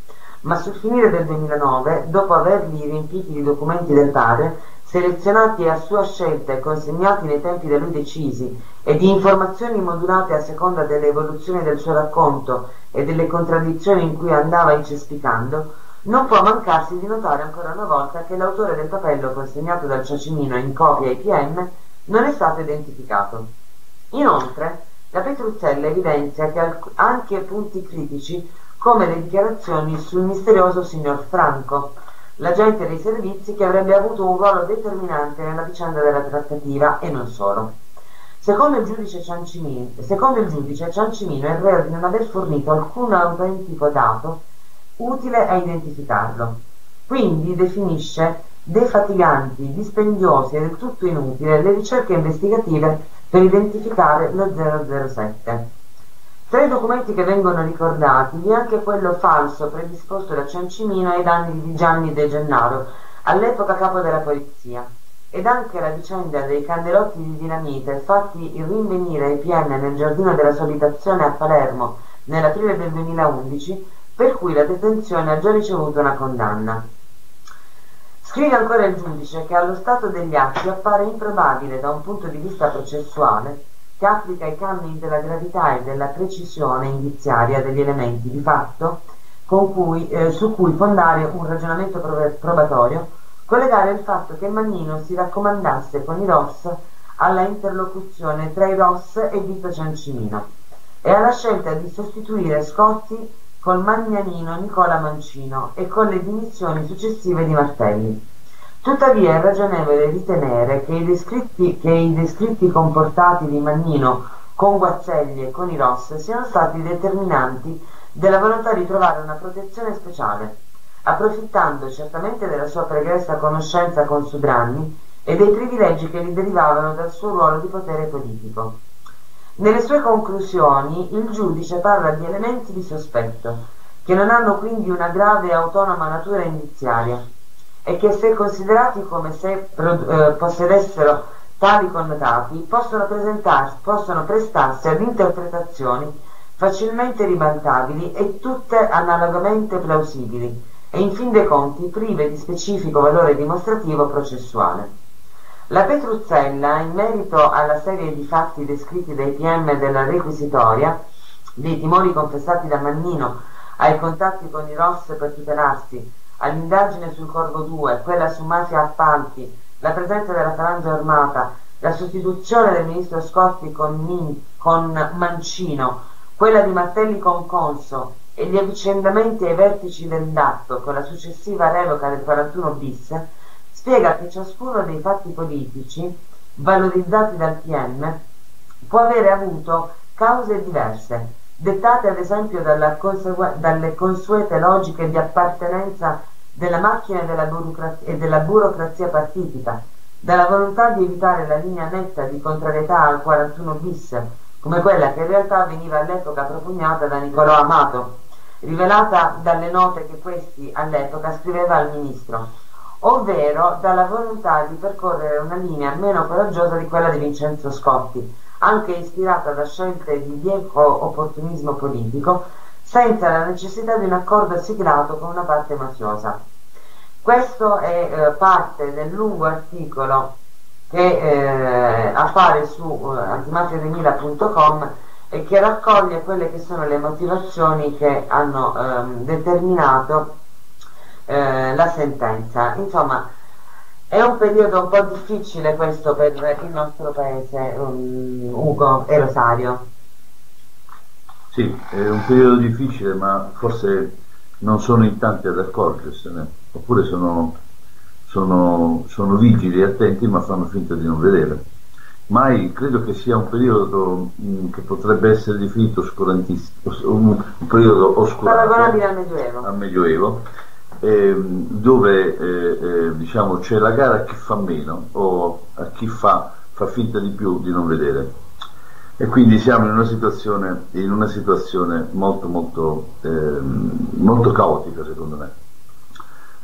Ma sul finire del 2009, dopo avergli riempiti di documenti del padre, selezionati a sua scelta e consegnati nei tempi da lui decisi, e di informazioni modulate a seconda dell'evoluzione del suo racconto e delle contraddizioni in cui andava incespicando, non può mancarsi di notare ancora una volta che l'autore del capello consegnato dal Ciacimino in copia ai PM non è stato identificato. Inoltre, la Petruzzella evidenzia che anche punti critici come le dichiarazioni sul misterioso signor Franco, l'agente dei servizi che avrebbe avuto un ruolo determinante nella vicenda della trattativa e non solo. Secondo il giudice Ciancimino, secondo il giudice, Ciancimino è reo di non aver fornito alcun autentico dato utile a identificarlo. Quindi definisce defatiganti, dispendiose e del tutto inutili le ricerche investigative per identificare lo 007. Tra i documenti che vengono ricordati vi è anche quello falso predisposto da Ciancimino ai danni di Gianni De Gennaro, all'epoca capo della polizia, ed anche la vicenda dei candelotti di dinamite fatti rinvenire ai PM nel giardino della Solitazione a Palermo nell'aprile del 2011, per cui la detenzione ha già ricevuto una condanna. Scrive ancora il giudice che allo stato degli atti appare improbabile da un punto di vista processuale che applica i canoni della gravità e della precisione indiziaria degli elementi di fatto cui, eh, su cui fondare un ragionamento probatorio, collegare il fatto che Mannino si raccomandasse con i Ross alla interlocuzione tra i Ross e Vito Ciancimino e alla scelta di sostituire Scotti col magnanino Nicola Mancino e con le dimissioni successive di Martelli. Tuttavia è ragionevole ritenere che i descritti, che i descritti comportati di Mannino con Guazzelli e con i Ross siano stati determinanti della volontà di trovare una protezione speciale, approfittando certamente della sua pregressa conoscenza con Sudranni e dei privilegi che gli derivavano dal suo ruolo di potere politico. Nelle sue conclusioni il giudice parla di elementi di sospetto, che non hanno quindi una grave e autonoma natura indiziaria e che se considerati come se eh, possedessero tali connotati possono, possono prestarsi ad interpretazioni facilmente ribaltabili e tutte analogamente plausibili e in fin dei conti prive di specifico valore dimostrativo processuale. La Petruzzella, in merito alla serie di fatti descritti dai PM della requisitoria, dei timori confessati da Mannino ai contatti con i Ross per tutelarsi, all'indagine sul Corvo 2, quella su mafia appalti, la presenza della falange armata, la sostituzione del ministro Scotti con, Min, con Mancino, quella di Mattelli con Conso e gli avvicendamenti ai vertici del DAP con la successiva revoca del 41 bis, spiega che ciascuno dei fatti politici, valorizzati dal PM, può avere avuto cause diverse, dettate ad esempio dalle consuete logiche di appartenenza della macchina e della, burocrazia, e della burocrazia partitica, dalla volontà di evitare la linea netta di contrarietà al 41 bis, come quella che in realtà veniva all'epoca propugnata da Niccolò Amato, rivelata dalle note che questi all'epoca scriveva al ministro, ovvero dalla volontà di percorrere una linea meno coraggiosa di quella di Vincenzo Scotti, anche ispirata da scelte di bieco opportunismo politico, senza la necessità di un accordo siglato con una parte mafiosa. Questo è eh, parte del lungo articolo che eh, appare su eh, antimafia2000.com e che raccoglie quelle che sono le motivazioni che hanno ehm, determinato eh, la sentenza. Insomma, è un periodo un po' difficile questo per il nostro paese, um, Ugo e Rosario. Sì, è un periodo difficile, ma forse non sono in tanti ad accorgersene, oppure sono, sono, sono vigili e attenti, ma fanno finta di non vedere. Mai credo che sia un periodo mh, mm, che potrebbe essere definito oscurantissimo, un, un periodo oscurato al Medioevo. Al Medioevo eh, dove eh, diciamo, c'è la gara a chi fa meno o a chi fa, fa finta di più di non vedere. E quindi siamo in una situazione, in una situazione molto, molto, ehm, molto caotica secondo me.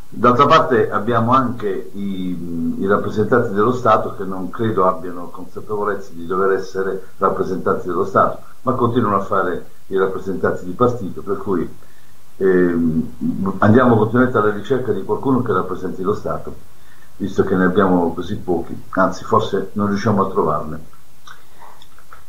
D'altra parte abbiamo anche i, i, rappresentanti dello Stato che non credo abbiano consapevolezza di dover essere rappresentanti dello Stato, ma continuano a fare i rappresentanti di partito, per cui eh, andiamo continuamente alla ricerca di qualcuno che rappresenti lo Stato, visto che ne abbiamo così pochi, anzi forse non riusciamo a trovarne.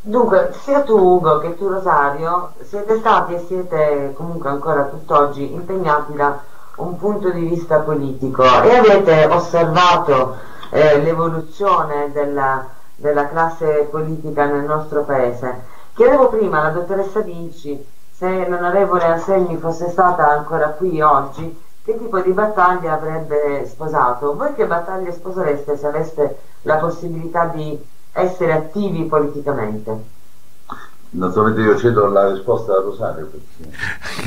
Dunque, sia tu Ugo che tu Rosario siete stati e siete comunque ancora tutt'oggi impegnati da un punto di vista politico e avete osservato eh, l'evoluzione della, della classe politica nel nostro paese. Chiedevo prima alla dottoressa Vinci se l'onorevole Anselmi fosse stata ancora qui oggi, che tipo di battaglia avrebbe sposato? Voi che battaglia sposereste se aveste la possibilità di essere attivi politicamente? Naturalmente io cedo la risposta a Rosario. Perché...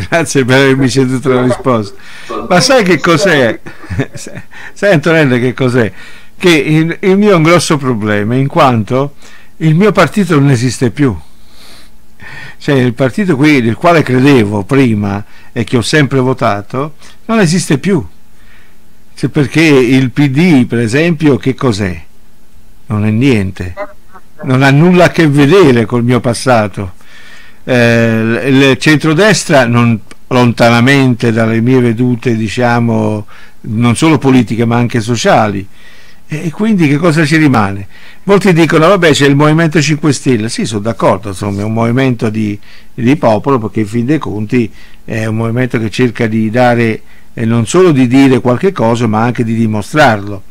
Grazie per avermi ceduto la risposta. Ma sai che cos'è? sai Antonella che cos'è? Che il, il mio è un grosso problema in quanto il mio partito non esiste più cioè il partito qui nel quale credevo prima e che ho sempre votato non esiste più. Cioè perché il PD per esempio che cos'è? non è niente. Non ha nulla a che vedere col mio passato. Eh, il centrodestra non, lontanamente dalle mie vedute diciamo non solo politiche ma anche sociali e quindi che cosa ci rimane? Molti dicono, vabbè c'è il Movimento 5 Stelle, sì sono d'accordo, insomma è un movimento di, di, popolo perché in fin dei conti è un movimento che cerca di dare, eh, non solo di dire qualche cosa ma anche di dimostrarlo.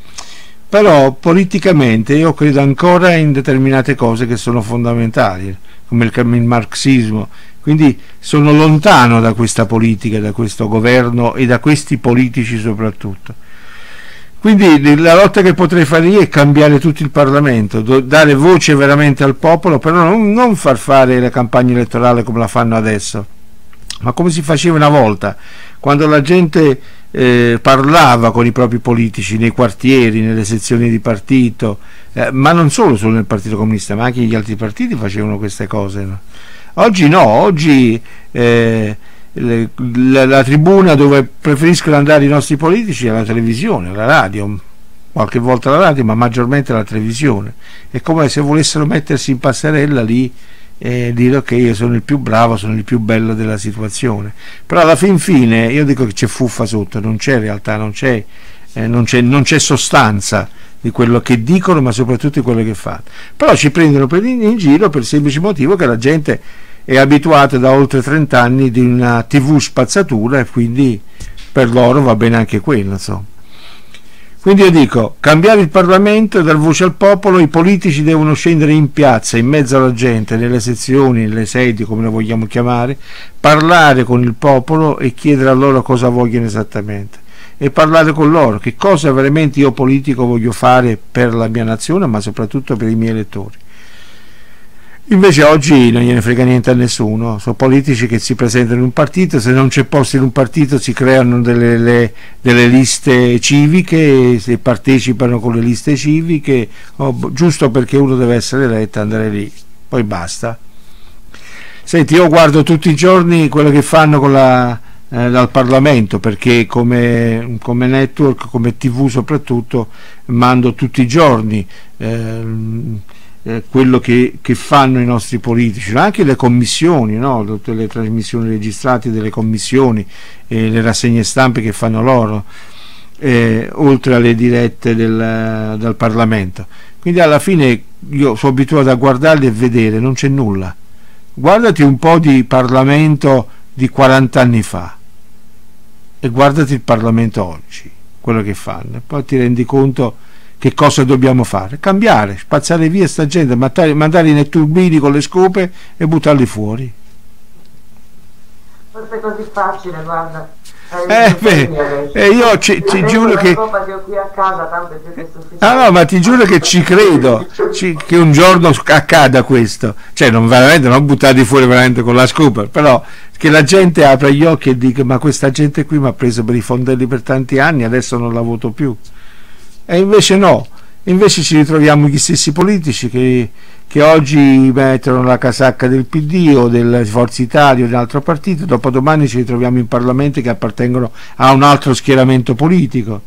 Però politicamente io credo ancora in determinate cose che sono fondamentali, come il, il marxismo, quindi sono lontano da questa politica, da questo governo e da questi politici soprattutto quindi la lotta che potrei fare io è cambiare tutto il Parlamento, dare voce veramente al popolo, però non, far fare la campagna elettorale come la fanno adesso, ma come si faceva una volta, quando la gente eh, parlava con i propri politici nei quartieri, nelle sezioni di partito, eh, ma non solo, solo nel Partito Comunista, ma anche gli altri partiti facevano queste cose. No? Oggi no, oggi eh, le, la, la, tribuna dove preferiscono andare i nostri politici è la televisione, la radio, qualche volta la radio, ma maggiormente la televisione. È come se volessero mettersi in passerella lì e dire ok io sono il più bravo, sono il più bello della situazione. Però alla fin fine io dico che c'è fuffa sotto, non c'è realtà, non c'è, eh, non c'è, non c'è sostanza di quello che dicono ma soprattutto di quello che fanno. Però ci prendono per in, in giro per il semplice motivo che la gente è abituata da oltre 30 anni di una tv spazzatura e quindi per loro va bene anche quello. Insomma. Quindi io dico, cambiare il Parlamento e dar voce al popolo, i politici devono scendere in piazza, in mezzo alla gente, nelle sezioni, nelle sedi, come le vogliamo chiamare, parlare con il popolo e chiedere a loro cosa vogliono esattamente e parlare con loro, che cosa veramente io politico voglio fare per la mia nazione, ma soprattutto per i miei elettori. Invece oggi non gliene frega niente a nessuno, sono politici che si presentano in un partito, se non c'è posto in un partito si creano delle, le, delle liste civiche, si partecipano con le liste civiche, oh, giusto perché uno deve essere eletto andare lì, poi basta. Senti, io guardo tutti i giorni quello che fanno con la, eh, dal Parlamento perché come, come, network, come tv soprattutto, mando tutti i giorni. Eh, eh, quello che, che, fanno i nostri politici, anche le commissioni, no? tutte le trasmissioni registrate delle commissioni e le rassegne stampe che fanno loro, eh, oltre alle dirette del, del Parlamento. Quindi alla fine io sono abituato a guardarli e vedere, non c'è nulla. Guardati un po' di Parlamento di 40 anni fa e guardati il Parlamento oggi, quello che fanno, e poi ti rendi conto che cosa dobbiamo fare? Cambiare, spazzare via sta gente, mandare, mandarli nei turbini con le scope e buttarli fuori. Forse è così facile, guarda. Eh, beh, eh, io ci, ci giuro che... Casa, ah, no, ma ti giuro che ci credo ci, che un giorno accada questo. Cioè, non veramente, non buttarli fuori veramente con la scopa, però che la gente apra gli occhi e dica ma questa gente qui mi ha preso per i fondelli per tanti anni, adesso non la voto più e invece no, invece ci ritroviamo gli stessi politici che, che oggi mettono la casacca del PD o del Forza Italia o di un altro partito, dopodomani ci ritroviamo in Parlamento che appartengono a un altro schieramento politico.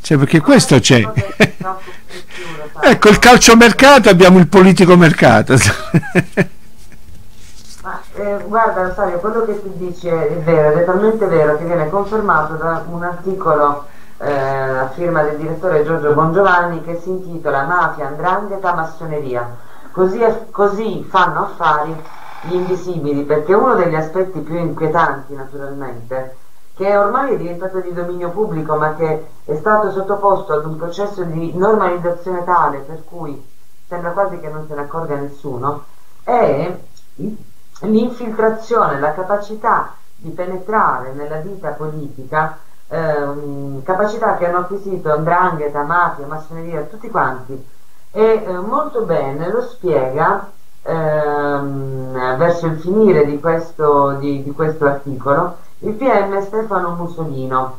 Cioè, perché questo c'è. ecco, il calciomercato abbiamo il politico mercato. Ma, eh, guarda, Rosario, quello che ti dici è vero, è talmente vero che viene confermato da un articolo eh, a firma del direttore Giorgio Bongiovanni che si intitola Mafia, Andrangheta, Massoneria. Così, così fanno affari gli invisibili, perché uno degli aspetti più inquietanti naturalmente, che ormai è diventato di dominio pubblico ma che è stato sottoposto ad un processo di normalizzazione tale per cui sembra quasi che non se ne accorga nessuno, è l'infiltrazione, la capacità di penetrare nella vita politica ehm, capacità che hanno acquisito Andrangheta, mafia, massoneria, tutti quanti. E eh, molto bene lo spiega ehm, verso il finire di questo, di, di questo, articolo il PM Stefano Mussolino.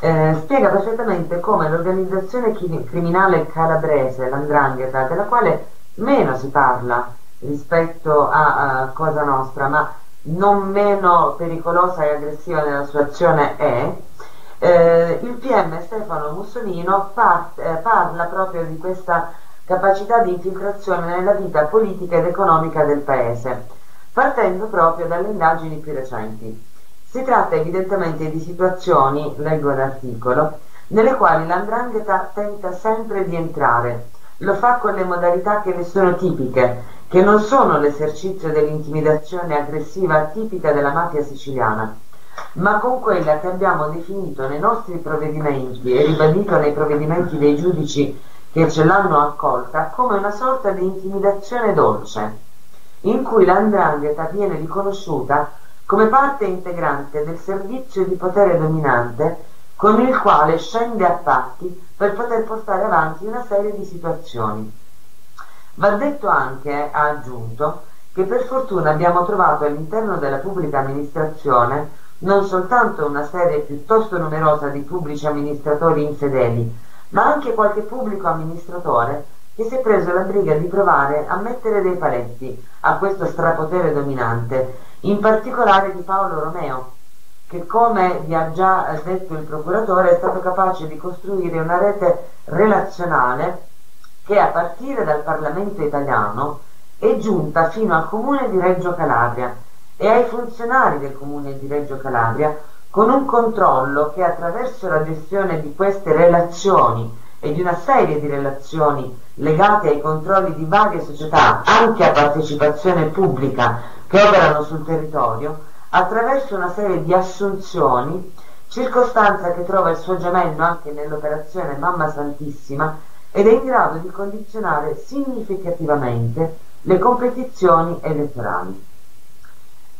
Eh, spiega perfettamente come l'organizzazione criminale calabrese, l'Andrangheta, della quale meno si parla rispetto a, a Cosa Nostra, ma non meno pericolosa e aggressiva nella sua azione è, eh, il PM Stefano Mussolino par eh, parla proprio di questa capacità di infiltrazione nella vita politica ed economica del Paese, partendo proprio dalle indagini più recenti. Si tratta evidentemente di situazioni, leggo l'articolo, nelle quali l'andrangheta tenta sempre di entrare. Lo fa con le modalità che ne sono tipiche, che non sono l'esercizio dell'intimidazione aggressiva tipica della mafia siciliana, ma con quella che abbiamo definito nei nostri provvedimenti e ribadito nei provvedimenti dei giudici che ce l'hanno accolta come una sorta di intimidazione dolce, in cui l'andrangheta viene riconosciuta come parte integrante del servizio di potere dominante con il quale scende a patti per poter portare avanti una serie di situazioni Va detto anche, ha aggiunto, che per fortuna abbiamo trovato all'interno della pubblica amministrazione non soltanto una serie piuttosto numerosa di pubblici amministratori infedeli, ma anche qualche pubblico amministratore che si è preso la briga di provare a mettere dei paletti a questo strapotere dominante, in particolare di Paolo Romeo, che come vi ha già detto il procuratore è stato capace di costruire una rete relazionale che a partire dal Parlamento italiano è giunta fino al comune di Reggio Calabria e ai funzionari del comune di Reggio Calabria con un controllo che attraverso la gestione di queste relazioni e di una serie di relazioni legate ai controlli di varie società, anche a partecipazione pubblica, che operano sul territorio, attraverso una serie di assunzioni, circostanza che trova il suo gemello anche nell'operazione Mamma Santissima ed è in grado di condizionare significativamente le competizioni elettorali.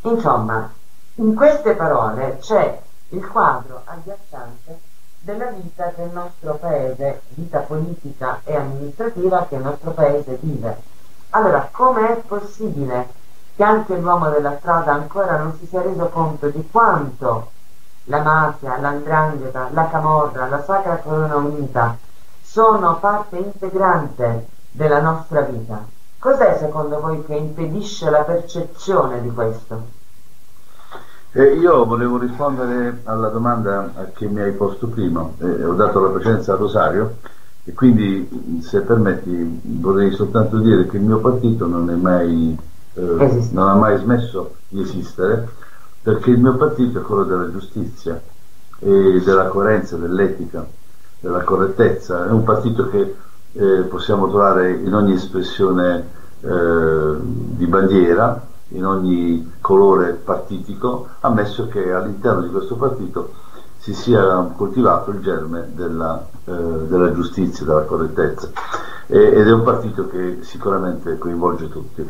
Insomma, in queste parole c'è il quadro agghiacciante della vita che il nostro paese, vita politica e amministrativa che il nostro paese vive. Allora, come è possibile che anche l'uomo della strada ancora non si sia reso conto di quanto la mafia, l'andrangheta, la camorra, la sacra corona unita sono parte integrante della nostra vita? Cos'è secondo voi che impedisce la percezione di questo? Eh, io volevo rispondere alla domanda che mi hai posto prima, eh, ho dato la presenza a Rosario e quindi se permetti vorrei soltanto dire che il mio partito non, mai, eh, non ha mai smesso di esistere perché il mio partito è quello della giustizia e della coerenza, dell'etica, della correttezza, è un partito che eh, possiamo trovare in ogni espressione eh, di bandiera, in ogni colore partitico, ammesso che all'interno di questo partito si sia coltivato il germe della, eh, della giustizia, della correttezza. E, ed è un partito che sicuramente coinvolge tutti.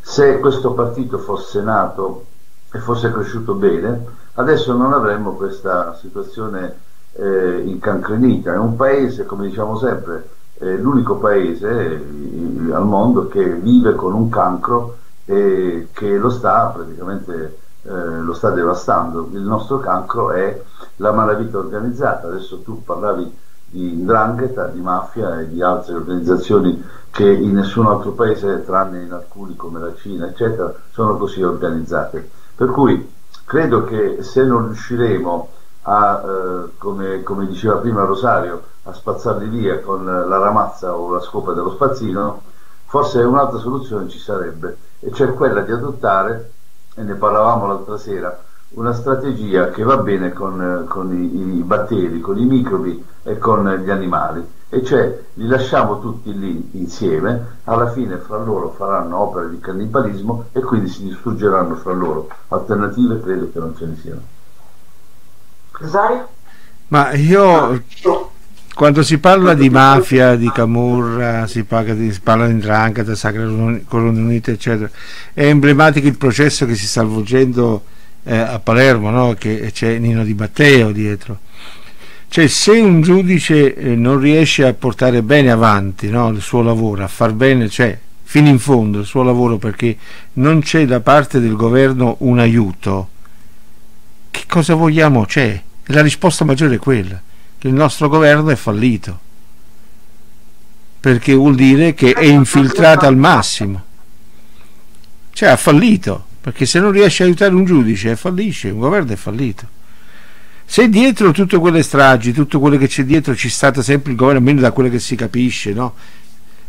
Se questo partito fosse nato e fosse cresciuto bene, adesso non avremmo questa situazione eh, incancrenita. È un paese, come diciamo sempre, è l'unico paese eh, al mondo che vive con un cancro eh, che lo sta praticamente eh, lo sta devastando. Il nostro cancro è la malavita organizzata. Adesso tu parlavi di ndrangheta, di mafia e di altre organizzazioni che in nessun altro paese, tranne in alcuni come la Cina, eccetera, sono così organizzate. Per cui credo che se non riusciremo a, eh, come, come, diceva prima Rosario, a spazzarli via con la ramazza o la scopa dello spazzino, forse un'altra soluzione ci sarebbe, e cioè quella di adottare, e ne parlavamo l'altra sera, una strategia che va bene con, con i, i, batteri, con i microbi e con gli animali, e cioè li lasciamo tutti lì insieme, alla fine fra loro faranno opere di cannibalismo e quindi si distruggeranno fra loro. Alternative credo che non ce ne siano. Rosario? Ma io quando si parla di mafia, di camurra, si parla di, si parla di Drangheta, Sacra Corona Unita, eccetera, è emblematico il processo che si sta svolgendo eh, a Palermo, no? che c'è Nino Di Matteo dietro. Cioè, se un giudice eh, non riesce a portare bene avanti no? il suo lavoro, a far bene, cioè fino in fondo il suo lavoro perché non c'è da parte del governo un aiuto, che cosa vogliamo? C'è. La risposta maggiore è quella che il nostro governo è fallito perché vuol dire che è infiltrato al massimo cioè ha fallito perché se non riesce a aiutare un giudice fallisce, un governo è fallito se dietro tutte quelle stragi tutto quello che c'è dietro ci stato sempre il governo almeno da quello che si capisce no?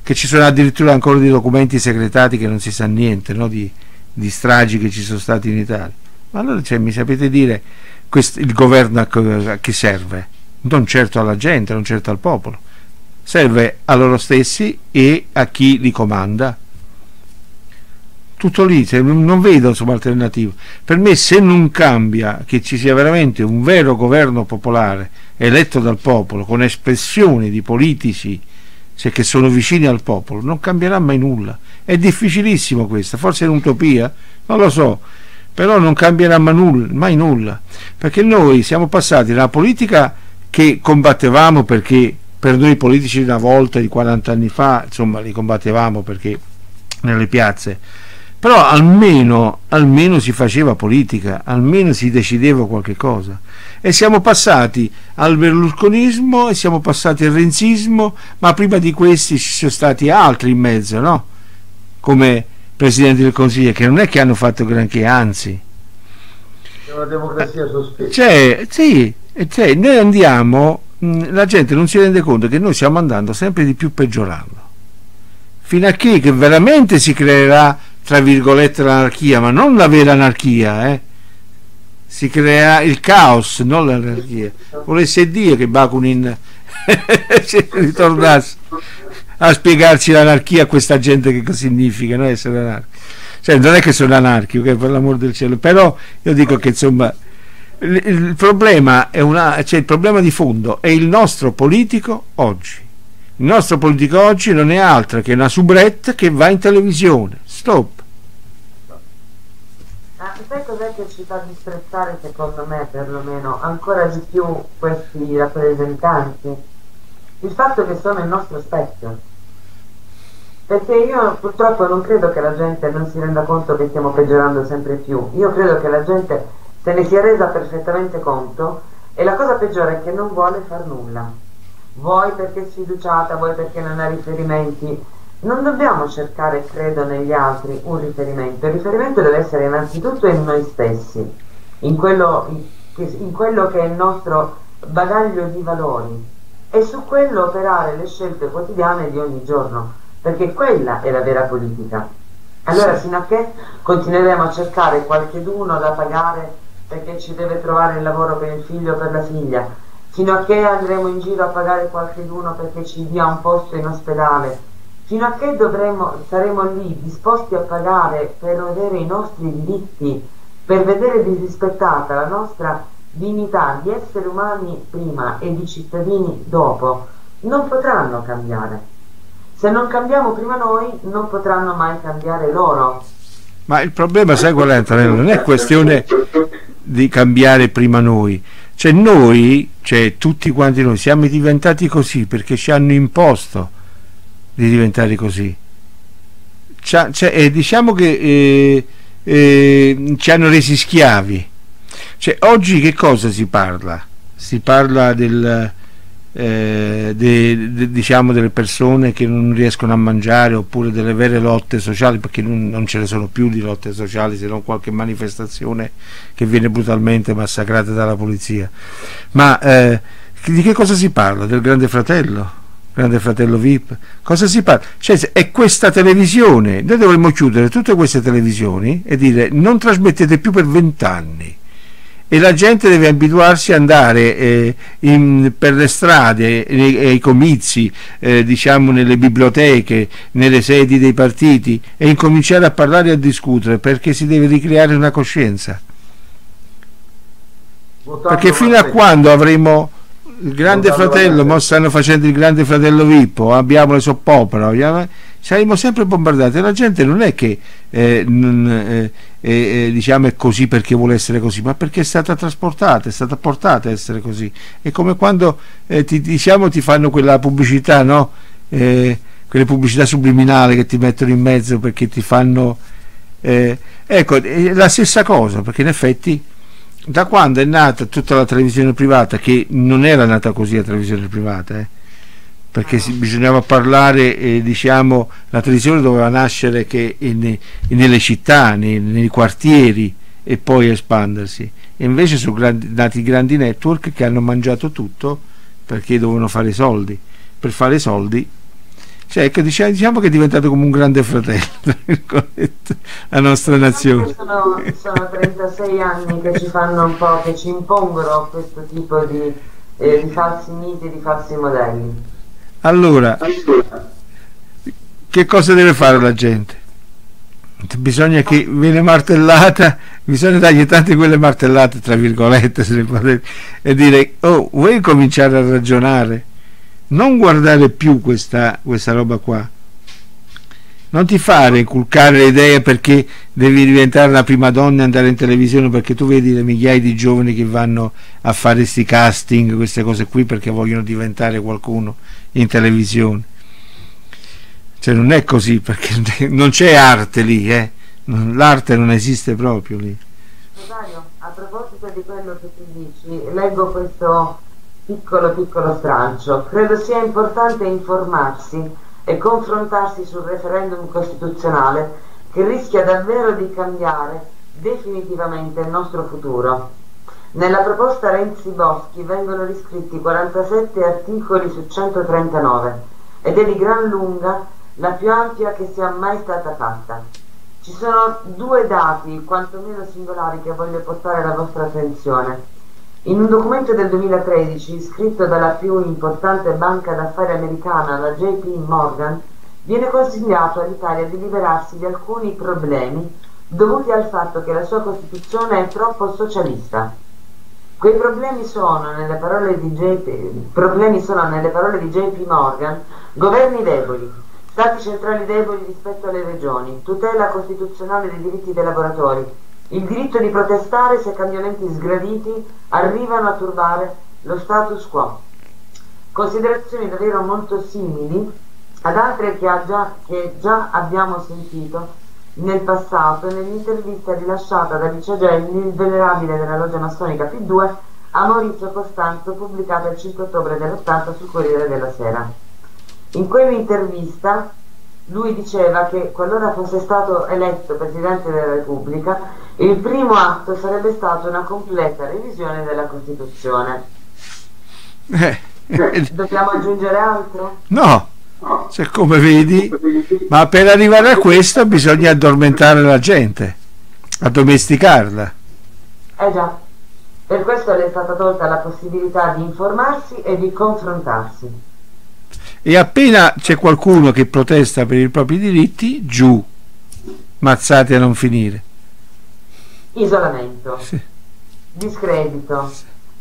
che ci sono addirittura ancora dei documenti segretati che non si sa niente no? di, di stragi che ci sono stati in Italia ma allora cioè, mi sapete dire il governo a, chi serve? non certo alla gente, non certo al popolo, serve a loro stessi e a chi li comanda. Tutto lì, non vedo insomma alternativa. Per me se non cambia che ci sia veramente un vero governo popolare eletto dal popolo con espressioni di politici cioè che sono vicini al popolo, non cambierà mai nulla. È difficilissimo questo, forse è un'utopia, non lo so, però non cambierà mai nulla, perché noi siamo passati dalla politica che combattevamo perché per noi politici una volta, di 40 anni fa, insomma li combattevamo perché nelle piazze però almeno, almeno si faceva politica, almeno si decideva qualche cosa. E siamo passati al berlusconismo e siamo passati al renzismo, ma prima di questi ci sono stati altri in mezzo, no? Come Presidente del Consiglio, che non è che hanno fatto granché, anzi. È una democrazia sospesa. Cioè, sì, cioè, noi andiamo, la gente non si rende conto che noi stiamo andando sempre di più peggiorando. Fino a che, che veramente si creerà tra virgolette l'anarchia, ma non la vera anarchia, eh? si crea il caos, non l'anarchia. Volesse Dio che Bakunin ritornasse a spiegarci l'anarchia a questa gente che cosa significa no? essere anarchico. Cioè, non è che sono anarchico, okay? per l'amor del cielo, però io dico che insomma il, problema una, cioè il problema di fondo è il nostro politico oggi. Il nostro politico oggi non è altro che una soubrette che va in televisione. Stop. Ah, sai cos'è che ci fa disprezzare, secondo me, perlomeno, ancora di più questi rappresentanti? Il fatto che sono il nostro specchio. Perché io purtroppo non credo che la gente non si renda conto che stiamo peggiorando sempre più. Io credo che la gente se ne sia resa perfettamente conto e la cosa peggiore è che non vuole far nulla vuoi perché è sfiduciata, vuoi perché non ha riferimenti. Non dobbiamo cercare, credo, negli altri un riferimento. Il riferimento deve essere innanzitutto in noi stessi, in quello, in quello che è il nostro bagaglio di valori e su quello operare le scelte quotidiane di ogni giorno, perché quella è la vera politica. Allora, fino a che continueremo a cercare qualcheduno da pagare perché ci deve trovare il lavoro per il figlio o per la figlia, fino a che andremo in giro a pagare qualcuno perché ci dia un posto in ospedale, fino a che dovremo, saremo lì disposti a pagare per avere i nostri diritti, per vedere disrispettata la nostra dignità di esseri umani prima e di cittadini dopo, non potranno cambiare. Se non cambiamo prima noi, non potranno mai cambiare loro. Ma il problema, sai qual è, Antonello? Non è questione di cambiare prima noi, cioè noi, cioè tutti quanti noi, siamo diventati così perché ci hanno imposto di diventare così. Cioè, eh, diciamo che eh, eh, ci hanno resi schiavi. Cioè, oggi che cosa si parla? Si parla del, eh, de, de, diciamo delle persone che non riescono a mangiare oppure delle vere lotte sociali perché non, non, ce ne sono più di lotte sociali se non qualche manifestazione che viene brutalmente massacrata dalla polizia ma eh, di che cosa si parla? del grande fratello? grande fratello VIP cosa si parla? Cioè, è questa televisione noi dovremmo chiudere tutte queste televisioni e dire non trasmettete più per vent'anni e la gente deve abituarsi ad andare eh, in, per le strade, nei, ai comizi, eh, diciamo nelle biblioteche, nelle sedi dei partiti e incominciare a parlare e a discutere perché si deve ricreare una coscienza. Perché fino a quando avremo il grande fratello, ma stanno facendo il grande fratello Vippo, abbiamo le soppopere, saremo sempre bombardati. La gente non è che eh, non, eh, eh, diciamo è così perché vuole essere così, ma perché è stata trasportata, è stata portata a essere così. È come quando eh, ti, diciamo, ti fanno quella pubblicità, no? Eh, quelle pubblicità subliminali che ti mettono in mezzo perché ti fanno. Eh, ecco, è la stessa cosa, perché in effetti da quando è nata tutta la televisione privata, che non era nata così la televisione privata, eh, perché si, bisognava parlare, eh, diciamo, la televisione doveva nascere in, in, nelle città, nei, nei, quartieri e poi espandersi. E invece sono grandi, nati grandi network che hanno mangiato tutto perché dovevano fare soldi. Per fare soldi cioè, che diciamo, diciamo, che è diventato come un grande fratello la nostra nazione. Sono, sono 36 anni che ci fanno un po', che ci impongono questo tipo di, eh, di falsi miti, di falsi modelli. Allora, che cosa deve fare la gente? Bisogna che viene martellata, bisogna dargli tante quelle martellate, tra virgolette, e dire, oh, vuoi cominciare a ragionare? Non guardare più questa, questa roba qua. Non ti fare inculcare l'idea perché devi diventare la prima donna e andare in televisione perché tu vedi le migliaia di giovani che vanno a fare questi casting queste cose qui perché vogliono diventare qualcuno in televisione. Cioè non è così perché non c'è arte lì eh. L'arte non esiste proprio lì. Rosario, a proposito di quello che tu dici, leggo questo piccolo piccolo stralcio. Credo sia importante informarsi e confrontarsi sul referendum costituzionale che rischia davvero di cambiare definitivamente il nostro futuro. Nella proposta Renzi-Boschi vengono riscritti 47 articoli su 139 ed è di gran lunga la più ampia che sia mai stata fatta. Ci sono due dati, quantomeno singolari, che voglio portare alla vostra attenzione. In un documento del 2013, scritto dalla più importante banca d'affari americana, la JP Morgan, viene consigliato all'Italia di liberarsi di alcuni problemi dovuti al fatto che la sua Costituzione è troppo socialista. Quei problemi sono, nelle parole di JP, problemi sono, nelle parole di JP Morgan, governi deboli, stati centrali deboli rispetto alle regioni, tutela costituzionale dei diritti dei lavoratori, il diritto di protestare se cambiamenti sgraditi arrivano a turbare lo status quo. Considerazioni davvero molto simili ad altre che già, che già abbiamo sentito nel passato nell'intervista rilasciata da Licia Gelli, il venerabile della loggia massonica P2, a Maurizio Costanzo pubblicata il 5 ottobre dell'80 sul Corriere della Sera. In quell'intervista lui diceva che qualora fosse stato eletto Presidente della Repubblica, il primo atto sarebbe stato una completa revisione della Costituzione. Eh. Dobbiamo aggiungere altro? No, se come vedi, ma per arrivare a questo bisogna addormentare la gente, addomesticarla. Eh già, per questo le è stata tolta la possibilità di informarsi e di confrontarsi. E appena c'è qualcuno che protesta per i propri diritti, giù, mazzati a non finire. Isolamento, Sì. discredito,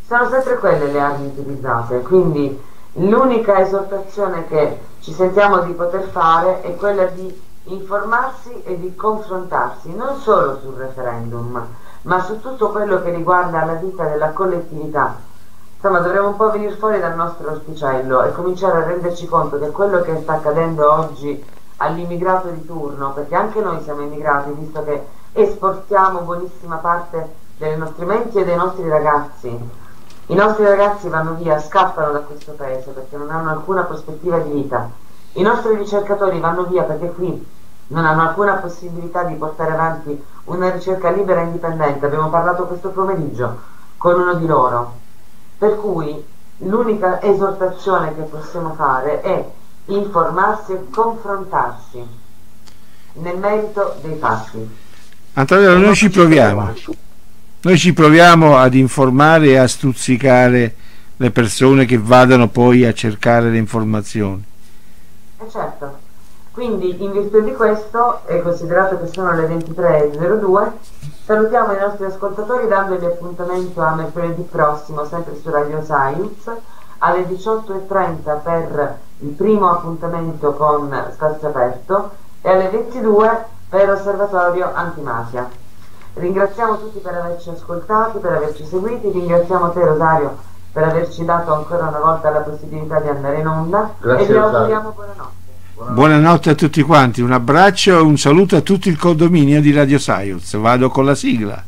sono sempre quelle le armi utilizzate, quindi l'unica esortazione che ci sentiamo di poter fare è quella di informarsi e di confrontarsi, non solo sul referendum, ma su tutto quello che riguarda la vita della collettività. Insomma, dovremmo un po' venire fuori dal nostro orticello e cominciare a renderci conto che quello che sta accadendo oggi all'immigrato di turno, perché anche noi siamo immigrati, visto che esportiamo buonissima parte delle nostre menti e dei nostri ragazzi. I nostri ragazzi vanno via, scappano da questo paese perché non hanno alcuna prospettiva di vita. I nostri ricercatori vanno via perché qui non hanno alcuna possibilità di portare avanti una ricerca libera e indipendente. Abbiamo parlato questo pomeriggio con uno di loro. Per cui l'unica esortazione che possiamo fare è informarsi e confrontarsi nel merito dei fatti. Antonio, noi ci proviamo. Noi ci proviamo ad informare e a stuzzicare le persone che vadano poi a cercare le informazioni. Eh certo, quindi in virtù di questo, e considerato che sono le 23.02, salutiamo i nostri ascoltatori dandogli appuntamento a mercoledì prossimo, sempre su Radio Science, alle 18.30 per il primo appuntamento con Spazio Aperto e alle 22 per Osservatorio Antimafia. Ringraziamo tutti per averci ascoltati, per averci seguiti, ringraziamo te Rosario per averci dato ancora una volta la possibilità di andare in onda Grazie, e vi auguriamo buonanotte. Buonanotte a tutti quanti, un abbraccio e un saluto a tutto il condominio di Radio Science. Vado con la sigla.